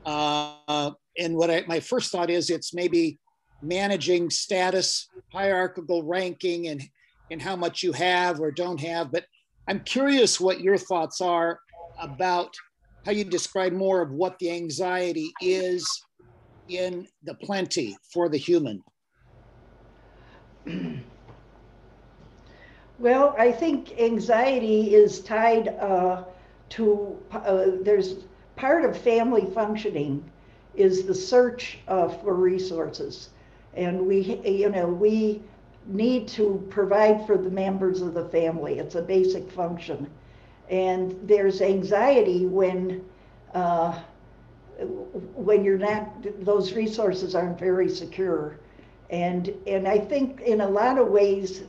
Uh, and what I, my first thought is it's maybe managing status, hierarchical ranking, and and how much you have or don't have. But I'm curious what your thoughts are about how you describe more of what the anxiety is in the plenty for the human. Well, I think anxiety is tied uh, to, uh, there's part of family functioning is the search uh, for resources. And we, you know, we need to provide for the members of the family. It's a basic function. And there's anxiety when, uh, when you're not, those resources aren't very secure. And, and I think in a lot of ways,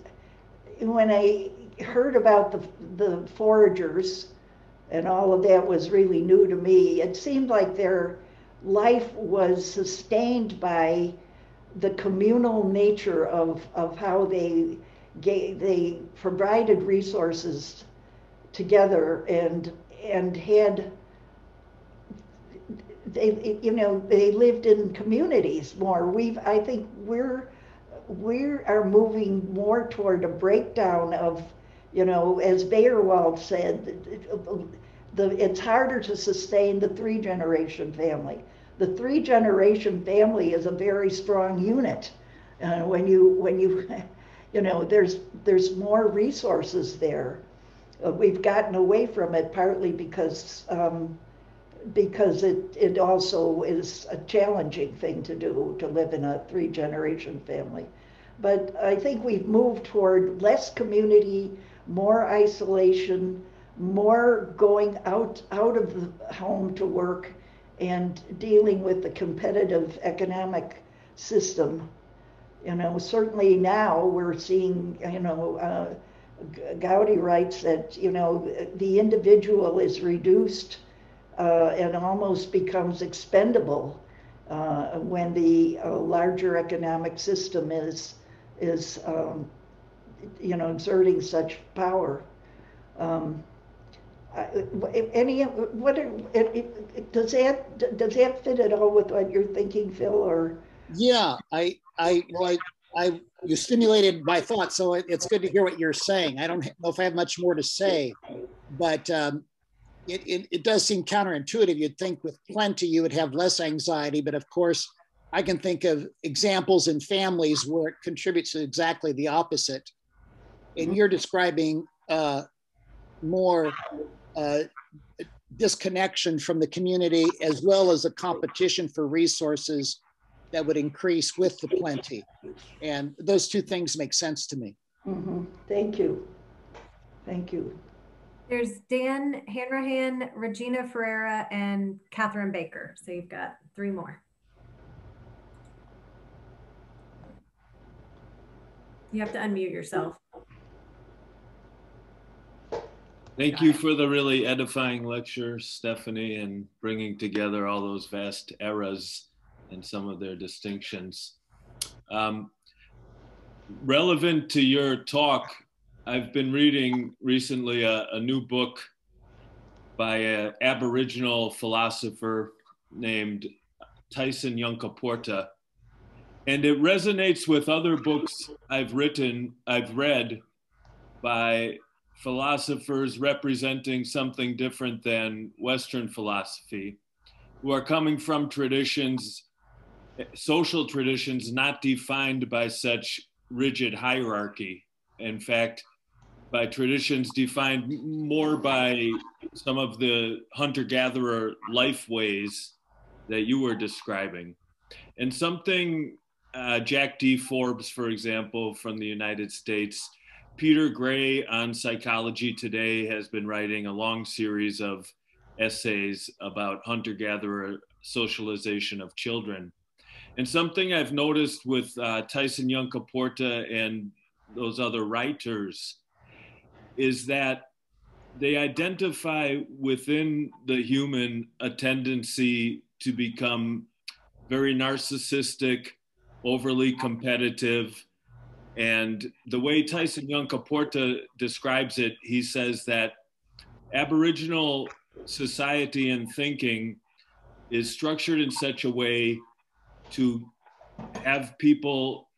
when I heard about the, the foragers and all of that was really new to me, it seemed like their life was sustained by the communal nature of, of how they gave, they provided resources together and and had they you know they lived in communities more. We've i think we're we are moving more toward a breakdown of you know as Baerwald said the, it's harder to sustain the three generation family the three generation family is a very strong unit. Uh, when you when you you know there's there's more resources there. Uh, we've gotten away from it partly because um, because it it also is a challenging thing to do to live in a three generation family. But I think we've moved toward less community, more isolation, more going out out of the home to work and dealing with the competitive economic system. You know, certainly now we're seeing, you know, uh, Gowdy writes that, you know, the individual is reduced uh, and almost becomes expendable uh, when the uh, larger economic system is, is um, you know, exerting such power. Um, any, what, are- it, it, does that, does that fit at all with what you're thinking, Phil, or? Yeah, I, I, well, I, I, you stimulated my thoughts, so it- it's good to hear what you're saying. I don't know if I have much more to say, but um, it, it, it does seem counterintuitive. You'd think with plenty, you would have less anxiety, but of course, I can think of examples in families where it contributes to exactly the opposite. And you're describing uh, more uh, disconnection from the community as well as a competition for resources that would increase with the plenty. And those two things make sense to me. Mhm. Thank you. Thank you. There's Dan Hanrahan, Regina Ferreira, and Catherine Baker. So you've got three more. You have to unmute yourself. Thank you for the really edifying lecture, Stephanie, and bringing together all those vast eras and some of their distinctions. Um, relevant to your talk, I've been reading recently a, a new book by an Aboriginal philosopher named Tyson Yunkaporta. And it resonates with other books I've written, I've read by philosophers representing something different than Western philosophy, who are coming from traditions, social traditions not defined by such rigid hierarchy. In fact, by traditions defined more by some of the hunter gatherer life ways that you were describing. And something uh, Jack D. Forbes, for example, from the United States, Peter Gray on Psychology Today has been writing a long series of essays about hunter gatherer socialization of children. And something I've noticed with uh, Tyson Caporta and those other writers is that they identify within the human a tendency to become very narcissistic, overly competitive. And the way Tyson Yunkaporta describes it, he says that Aboriginal society and thinking is structured in such a way to have people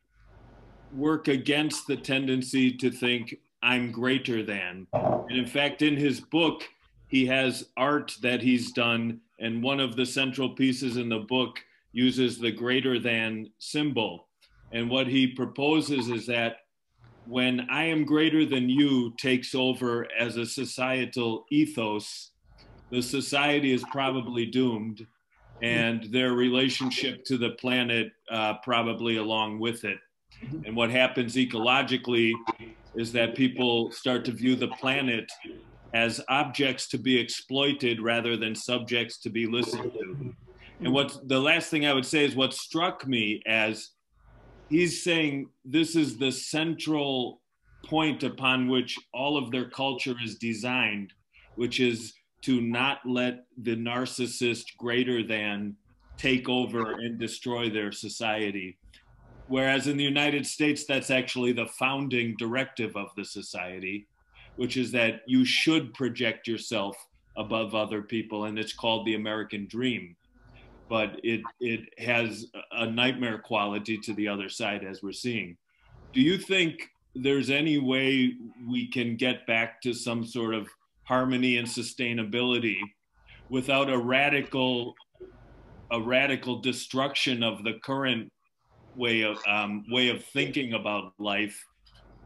work against the tendency to think I'm greater than. And in fact, in his book, he has art that he's done, and one of the central pieces in the book uses the greater than symbol. And what he proposes is that when I am greater than you takes over as a societal ethos, the society is probably doomed and their relationship to the planet uh, probably along with it. And what happens ecologically is that people start to view the planet as objects to be exploited rather than subjects to be listened to. And what the last thing I would say is what struck me as he's saying this is the central point upon which all of their culture is designed, which is to not let the narcissist greater than take over and destroy their society. Whereas in the United States, that's actually the founding directive of the society, which is that you should project yourself above other people, and it's called the American dream. But it it has a nightmare quality to the other side, as we're seeing. Do you think there's any way we can get back to some sort of harmony and sustainability without a radical a radical destruction of the current way of um, way of thinking about life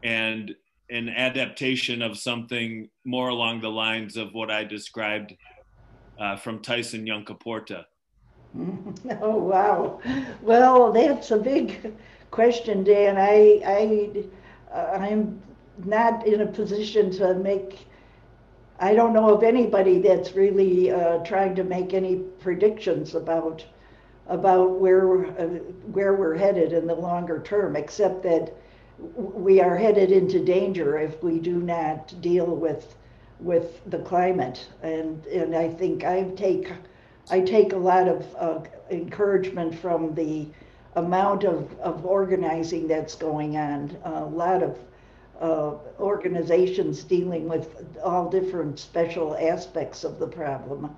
and an adaptation of something more along the lines of what I described uh, from Tyson Yunkaporta. Oh wow! Well, that's a big question, Dan. I I uh, I'm not in a position to make I don't know of anybody that's really uh, trying to make any predictions about about where uh, where we're headed in the longer term, except that we are headed into danger if we do not deal with with the climate. And and I think I take I take a lot of uh, encouragement from the amount of, of organizing that's going on. A lot of uh, organizations dealing with all different special aspects of the problem.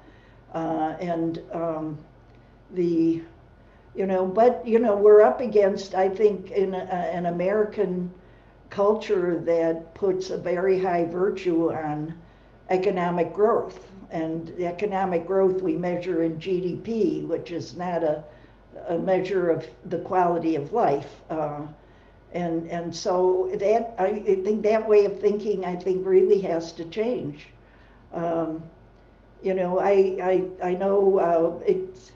Uh, and um, the, you know, but, you know, we're up against, I think, in a, an American culture that puts a very high virtue on economic growth. And the economic growth we measure in GDP, which is not a, a measure of the quality of life. Uh, and, and so that, I think that way of thinking, I think really has to change. Um, you know, I, I, I know uh, it's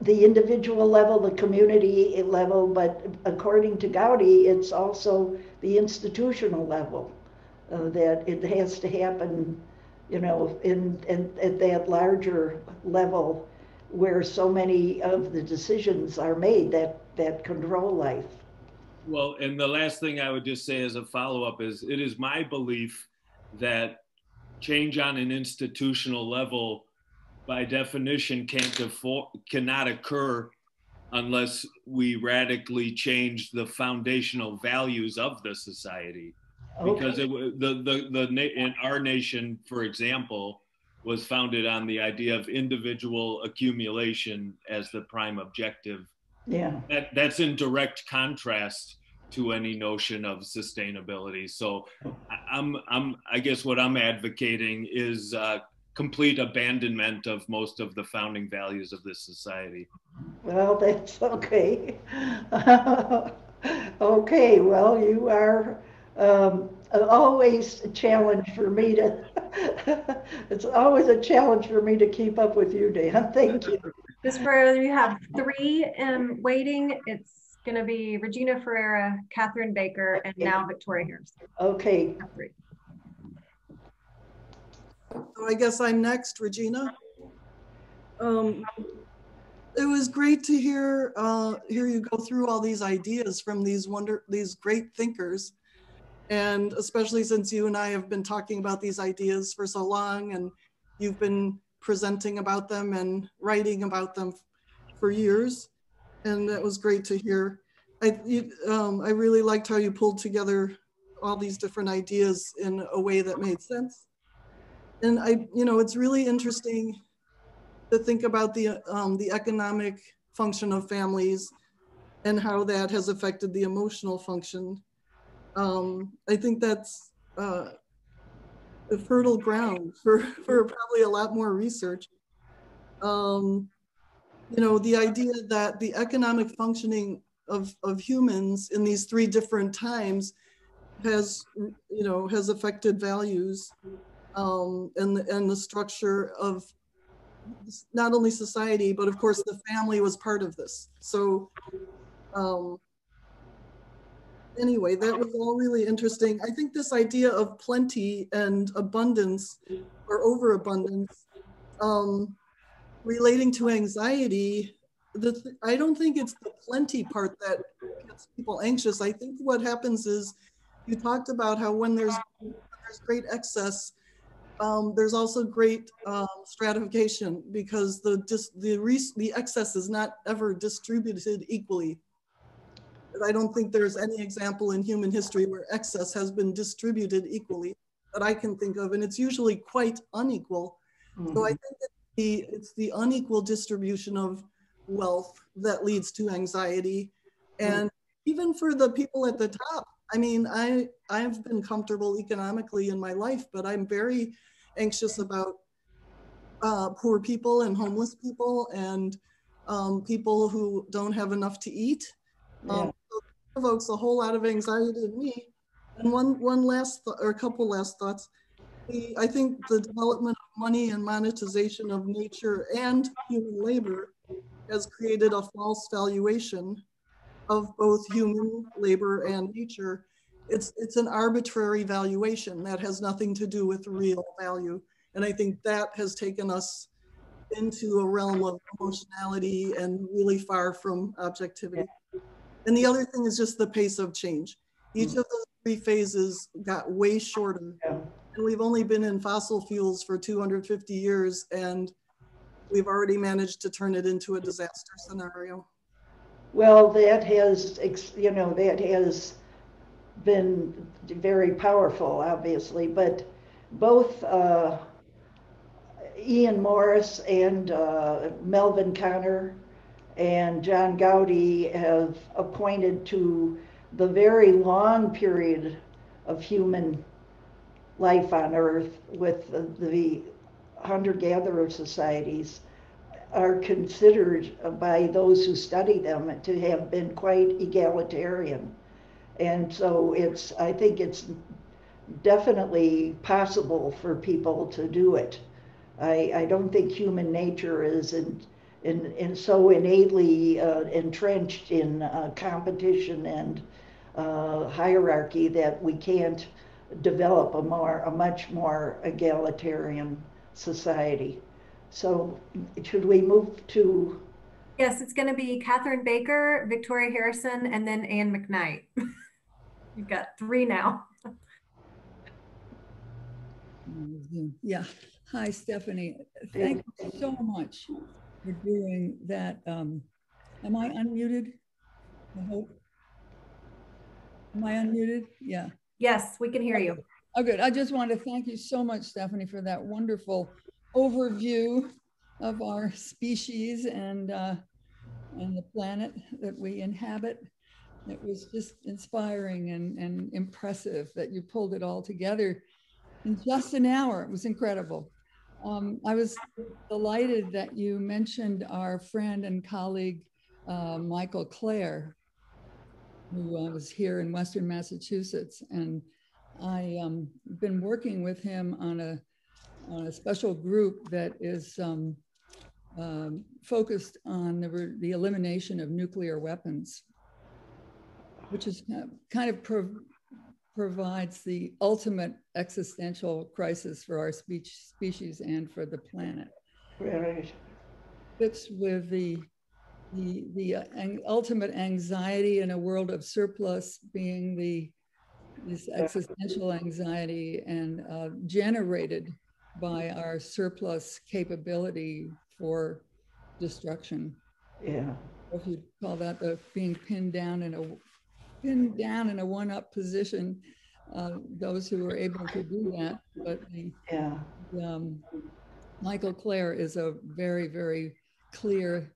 the individual level, the community level, but according to Gowdy, it's also the institutional level uh, that it has to happen, you know, in, in at that larger level where so many of the decisions are made that, that control life. Well, and the last thing I would just say as a follow up is it is my belief that change on an institutional level, by definition, can't afford, cannot occur unless we radically change the foundational values of the society. Okay. Because it, the, the, the, in our nation, for example, was founded on the idea of individual accumulation as the prime objective yeah. That, that's in direct contrast to any notion of sustainability. So I- I'm, I'm, I guess what I'm advocating is uh, complete abandonment of most of the founding values of this society. Well, that's okay. Okay, well, you are um, always a challenge for me to, it's always a challenge for me to keep up with you, Dan. Thank you. Just for you have three um, waiting. It's going to be Regina Ferreira, Catherine Baker, and now Victoria Harris. Okay, So I guess I'm next, Regina. Um, it was great to hear uh, hear you go through all these ideas from these wonder these great thinkers, and especially since you and I have been talking about these ideas for so long, and you've been presenting about them and writing about them for years, and that was great to hear. I you, um, I really liked how you pulled together all these different ideas in a way that made sense and I, you know, it's really interesting to think about the um, the economic function of families and how that has affected the emotional function. Um, I think that's uh, a fertile ground for for probably a lot more research. Um, you know, the idea that the economic functioning of of humans in these three different times has, you know, has affected values um, and, the- and the structure of not only society, but of course the family was part of this. So um, anyway, that was all really interesting. I think this idea of plenty and abundance or overabundance um, relating to anxiety, th- I don't think it's the plenty part that gets people anxious. I think what happens is you talked about how when there's, when there's great excess, um, there's also great um, stratification because the the the excess is not ever distributed equally. I don't think there's any example in human history where excess has been distributed equally that I can think of, and it's usually quite unequal. So I think it's the it's the unequal distribution of wealth that leads to anxiety, and even for the people at the top. I mean, I I've been comfortable economically in my life, but I'm very anxious about uh, poor people and homeless people and um, people who don't have enough to eat. Um, provokes a whole lot of anxiety in me. And one one last or a couple last thoughts. The, I think the development of money and monetization of nature and human labor has created a false valuation of both human labor and nature. It's, it's an arbitrary valuation that has nothing to do with real value. And I think that has taken us into a realm of emotionality and really far from objectivity. And the other thing is just the pace of change. Each of those three phases got way shorter. Yeah. And we've only been in fossil fuels for 250 years and we've already managed to turn it into a disaster scenario. well, that has, you know, that has been very powerful, obviously, but both uh, Ian Morris and uh, Melvin Konner and John Gowdy have appointed to the very long period of human life on Earth with the, the hunter-gatherer societies are considered by those who study them to have been quite egalitarian. And so it's, I think it's definitely possible for people to do it. I, I don't think human nature is in, in, in so innately uh, entrenched in uh, competition and uh, hierarchy that we can't develop a more, a much more egalitarian society. So should we move to, Yes, it's going to be Catherine Baker, Victoria Harrison, and then Anne McKnight. You've got three now. Yeah. Hi, Stephanie. Thank you so much for doing that. Um, am I unmuted? I hope. Am I unmuted? Yeah. Yes, we can hear you. Oh, good. I just want to thank you so much, Stephanie, for that wonderful overview of our species and uh, and the planet that we inhabit. it was just inspiring and, and impressive that you pulled it all together in just an hour. It was incredible. Um, I was delighted that you mentioned our friend and colleague, uh, Michael Klare, who uh, was here in Western Massachusetts. And I've um, been working with him on a, on a special group that is um, um, focused on the, the elimination of nuclear weapons which is kind of provides the ultimate existential crisis for our speech, species and for the planet. Right. Fits with the the the uh, ultimate anxiety in a world of surplus being the this existential anxiety and uh, generated by our surplus capability for destruction. Yeah. If you call that the being pinned down in a pinned down in a one-up position. Uh, those who are able to do that, but the, yeah. Um, Michael Klare is a very, very clear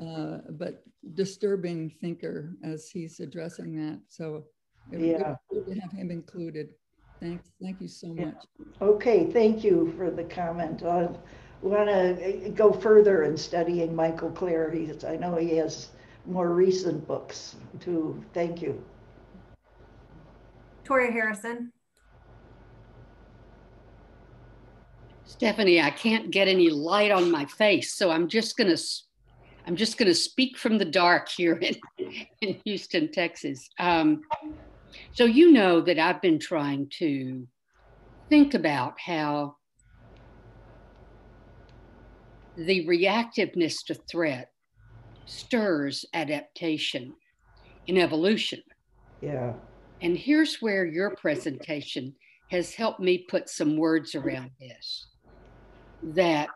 uh, but disturbing thinker as he's addressing that. So it, yeah. good to have him included. Thanks. Thank you so yeah. much. Okay, thank you for the comment. I want to go further in studying Michael Klare. He's, I know he has more recent books too. Thank you. Toria Harrison. Stephanie, I can't get any light on my face, so I'm just gonna I'm just gonna speak from the dark here in, in Houston, Texas. Um, so you know that I've been trying to think about how the reactiveness to threat stirs adaptation in evolution. Yeah. And here's where your presentation has helped me put some words around this that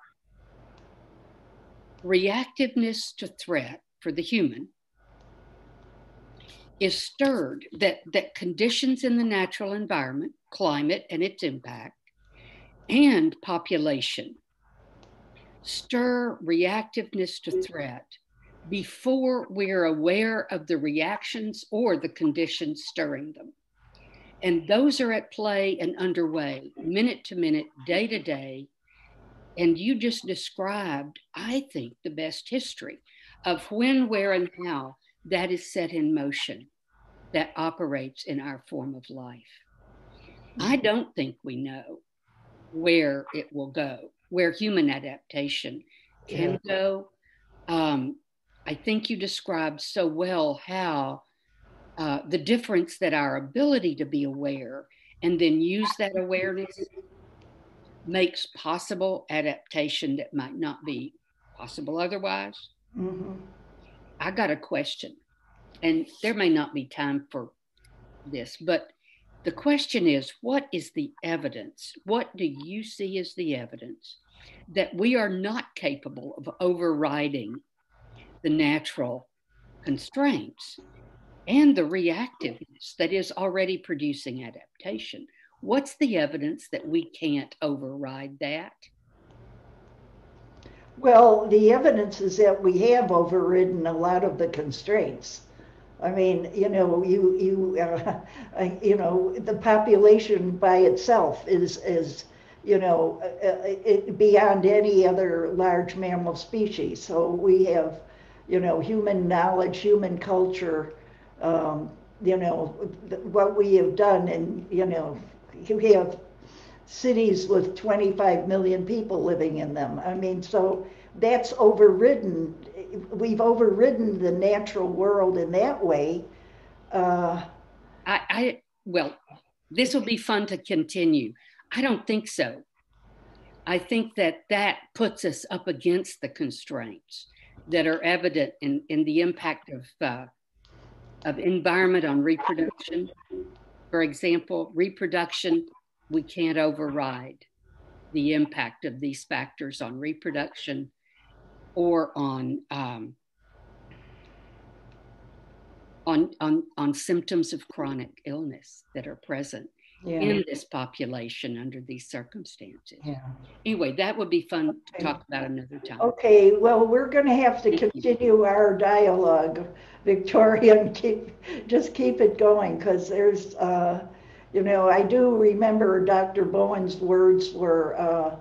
reactiveness to threat for the human is stirred that that conditions in the natural environment climate and its impact and population stir reactiveness to threat before we're aware of the reactions or the conditions stirring them. And those are at play and underway, minute to minute, day to day. And you just described, I think, the best history of when, where, and how that is set in motion that operates in our form of life. I don't think we know where it will go, where human adaptation can yeah. go. Um, I think you described so well how uh, the difference that our ability to be aware and then use that awareness makes possible adaptation that might not be possible otherwise. Mm-hmm. I got a question, and there may not be time for this, but the question is what is the evidence? What do you see as the evidence that we are not capable of overriding the natural constraints and the reactiveness that is already producing adaptation. What's the evidence that we can't override that? Well, the evidence is that we have overridden a lot of the constraints. I mean, you know, you you uh, you know, the population by itself is is you know uh, uh it, beyond any other large mammal species. So we have you know, human knowledge, human culture, um, you know, what we have done. And, you know, we have cities with 25 million people living in them. I mean, so that's overridden. We've overridden the natural world in that way. Uh, I, I, well, this will be fun to continue. I don't think so. I think that that puts us up against the constraints that are evident in, in the impact of, uh, of environment on reproduction. For example, reproduction, we can't override the impact of these factors on reproduction or on um, on, on, on symptoms of chronic illness that are present. Yeah. in this population under these circumstances. Yeah. Anyway, that would be fun to talk about another time. Okay, well, we're gonna have to Thank you. continue our dialogue, Victoria, and keep, just keep it going, because there's, uh, you know, I do remember Dr. Bowen's words were, uh,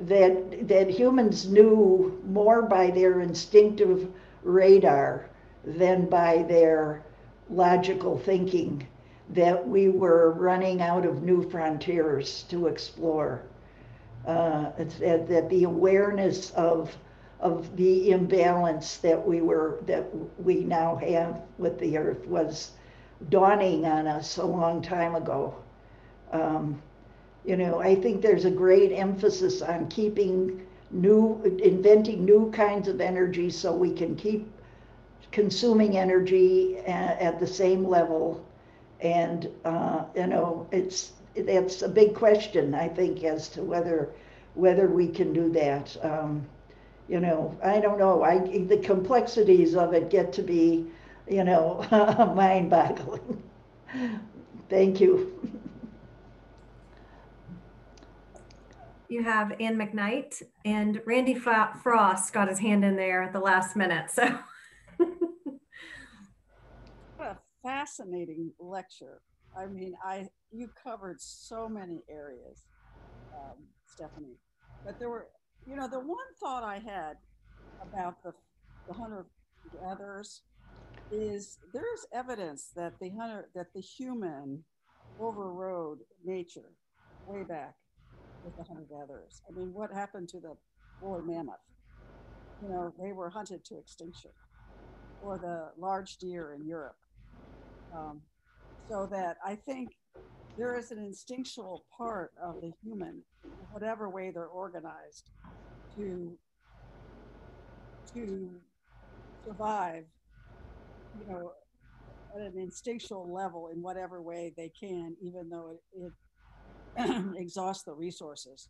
that, that humans knew more by their instinctive radar than by their logical thinking, that we were running out of new frontiers to explore uh, that, that the awareness of of the imbalance that we were that we now have with the earth was dawning on us a long time ago. Um, you know, I think there's a great emphasis on keeping new, inventing new kinds of energy so we can keep consuming energy at, at the same level. And, uh, you know, it's, that's a big question, I think, as to whether, whether we can do that. Um, you know, I don't know, I, the complexities of it get to be, you know, mind boggling. Thank you. You have Ann McKnight and Randy Frost got his hand in there at the last minute. So What a fascinating lecture. I mean, I you covered so many areas, um, Stephanie. But there were, you know, the one thought I had about the the hunter gatherers is there's evidence that the hunter that the human overrode nature way back with the hunter gatherers. I mean, what happened to the woolly mammoth? You know, they were hunted to extinction, or the large deer in Europe. Um, so that I think there is an instinctual part of the human, whatever way they're organized, to to survive, you know, at an instinctual level in whatever way they can, even though it, it exhausts the resources.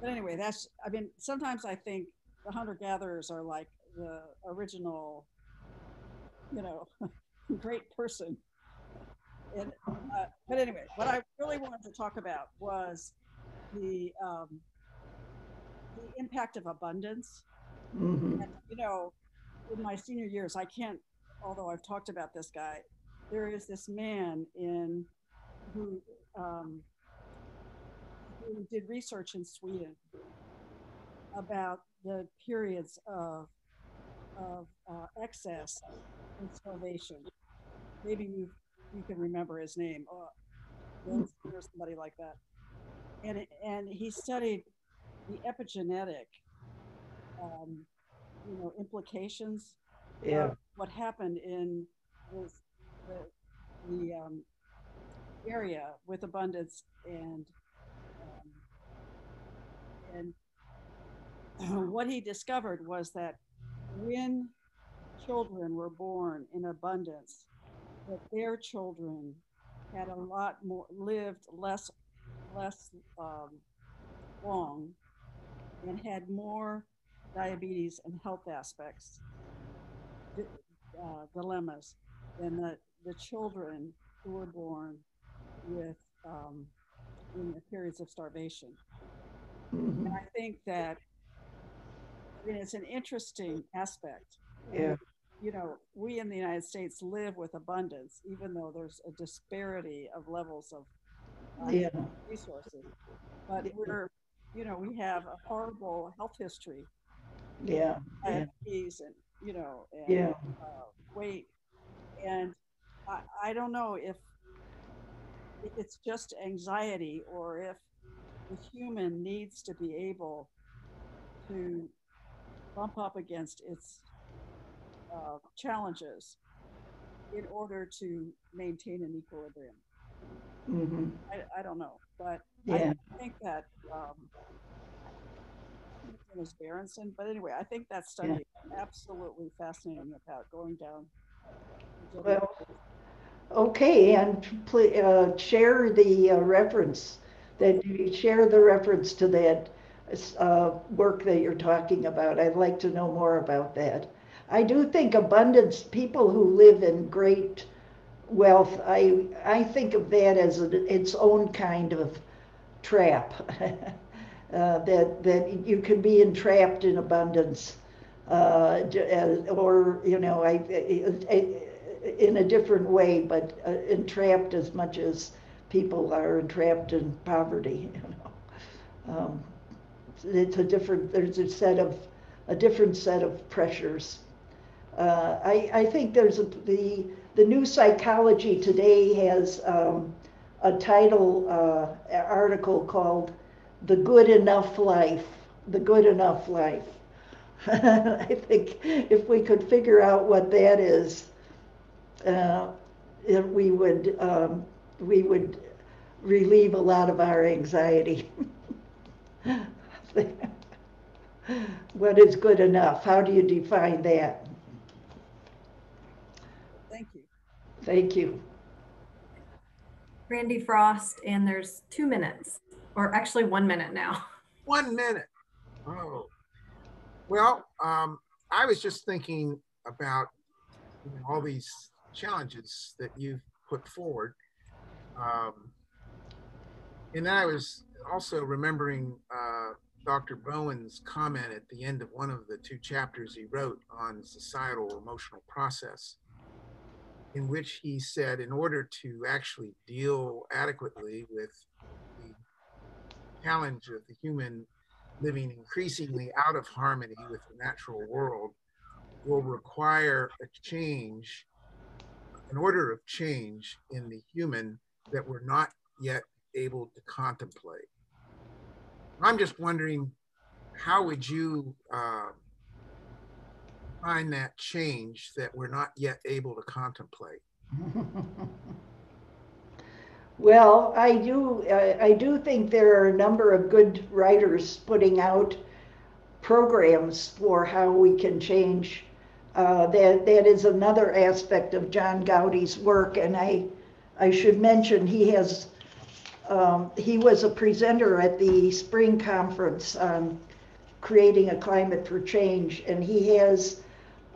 But anyway, that's, I mean, sometimes I think the hunter gatherers are like the original, you know, great person. And, uh, but anyway, what I really wanted to talk about was the, um, the impact of abundance. Mhm. And, you know, in my senior years, I can't, although I've talked about this guy, there is this man in who um, who did research in Sweden about the periods of of uh, excess and starvation. Maybe you you can remember his name, or or somebody like that. And it, and he studied the epigenetic, um, you know, implications Yeah. of what happened in this, the the um, area with abundance and um, and what he discovered was that when children were born in abundance, that their children had a lot more lived less less um, long and had more diabetes and health aspects uh, dilemmas than the, the children who were born with um, in the periods of starvation. Mhm. And I think that I mean, it's an interesting aspect. Yeah. You know, we in the United States live with abundance, even though there's a disparity of levels of uh, Yeah. resources. But we're, you know, we have a horrible health history, Yeah. Yeah. diabetes, and you know, and Yeah. uh, weight, and I, I don't know if if it's just anxiety or if the human needs to be able to bump up against its uh, challenges in order to maintain an equilibrium. Mhm. I, I don't know, but Yeah. I think that um, his name is Berenson. But anyway, I think that study is absolutely fascinating about going down. Well, Okay, and please, uh, share the uh, reference, that you share the reference to that, uh, work that you're talking about. I'd like to know more about that. I do think abundance, people who live in great wealth, I, I think of that as a, its own kind of trap. uh, that, that you can be entrapped in abundance. Uh, or, you know, I, I, in a different way, but uh, entrapped as much as people are entrapped in poverty. You know, um, it's a different. There's a set of a different set of pressures. Uh, I, I think there's a, the the new psychology today has um, a title uh, article called "The Good Enough Life." The Good Enough Life. I think if we could figure out what that is, uh, we would um, we would relieve a lot of our anxiety. what is good enough? How do you define that? Thank you. Thank you. Randy Frost, and there's two minutes, or actually one minute now. One minute. Oh, well, um, I was just thinking about you know, all these challenges that you've put forward. Um, and then I was also remembering uh, Dr. Bowen's comment at the end of one of the two chapters he wrote on societal emotional process, in which he said, in order to actually deal adequately with the challenge of the human living increasingly out of harmony with the natural world, will require a change an order of change in the human that we're not yet able to contemplate. I'm just wondering, how would you uh, find that change that we're not yet able to contemplate? well, I do. Uh, I do think there are a number of good writers putting out programs for how we can change uh, that, that is another aspect of John Gowdy's work. And I, I should mention he has, um, he was a presenter at the spring conference on creating a climate for change. And he has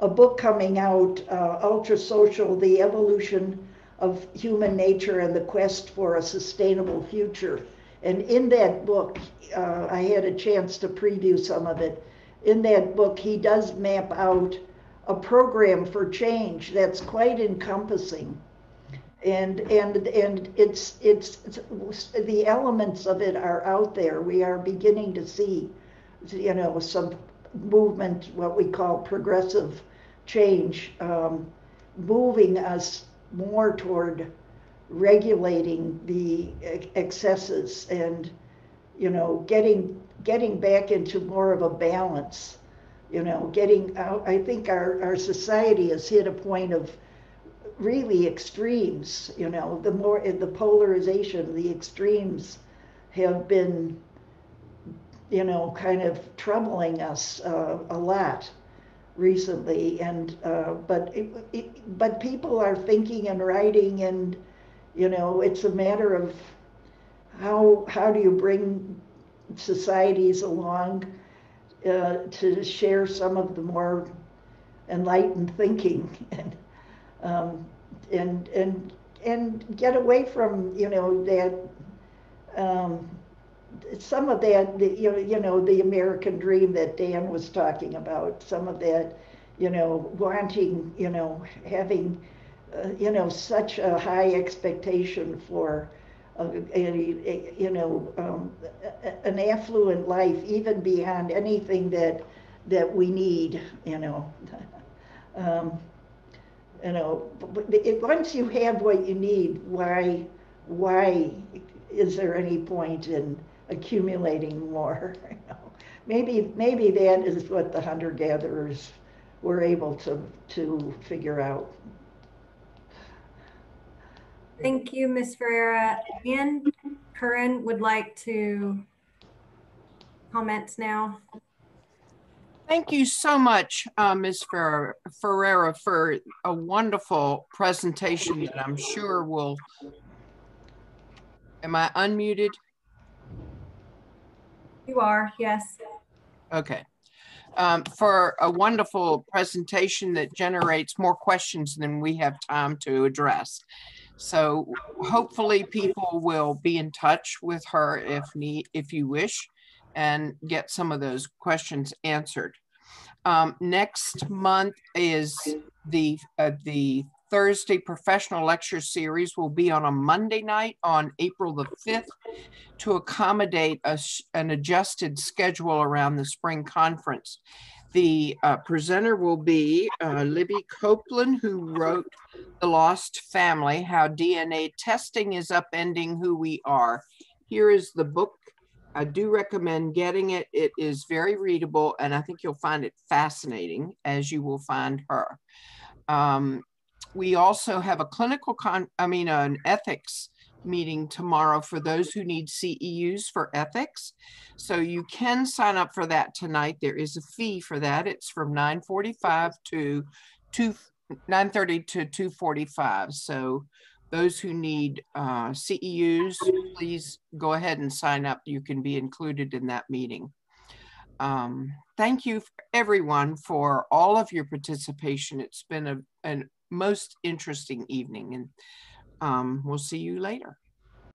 a book coming out, uh, Ultra Social, The Evolution of Human Nature and the Quest for a Sustainable Future. And in that book, uh, I had a chance to preview some of it. In that book, he does map out a program for change that's quite encompassing and and and it's, it's it's the elements of it are out there we are beginning to see you know some movement what we call progressive change um, moving us more toward regulating the excesses and you know getting getting back into more of a balance you know, getting out. I think our, our society has hit a point of really extremes, you know, the more the polarization, the extremes have been, you know, kind of troubling us uh, a lot recently. And, uh, but, it, it, but people are thinking and writing and, you know, it's a matter of how, how do you bring societies along uh, to share some of the more enlightened thinking and um, and and and get away from you know that um, some of that the, you know you know the American dream that Dan was talking about some of that you know wanting you know having uh, you know such a high expectation for uh, a, you know, um, an affluent life, even beyond anything that that we need. You know, um, you know, it, once you have what you need, why why is there any point in accumulating more? You know? Maybe maybe that is what the hunter gatherers were able to to figure out. Thank you, Ms. Ferrera. And Curran would like to comment now. Thank you so much, uh, Ms. Ferrera, for a wonderful presentation that I'm sure will. Am I unmuted? You are, yes. Okay. um, for a wonderful presentation that generates more questions than we have time to address. So hopefully people will be in touch with her if need, if you wish, and get some of those questions answered. Um, next month is the uh, the Thursday professional lecture series will be on a Monday night on April the 5th to accommodate a, an adjusted schedule around the spring conference. The uh, presenter will be uh, Libby Copeland, who wrote The Lost Family, How DNA Testing is Upending Who We Are. Here is the book. I do recommend getting it. It is very readable, and I think you'll find it fascinating, as you will find her. Um, we also have a clinical con, I mean, an ethics meeting tomorrow for those who need CEUs for ethics. So you can sign up for that tonight. There is a fee for that. It's from 945 to 2, 930 to 245. So those who need uh, CEUs, please go ahead and sign up. You can be included in that meeting. Um, thank you everyone for all of your participation. It's been a, an most interesting evening and um, we'll see you later.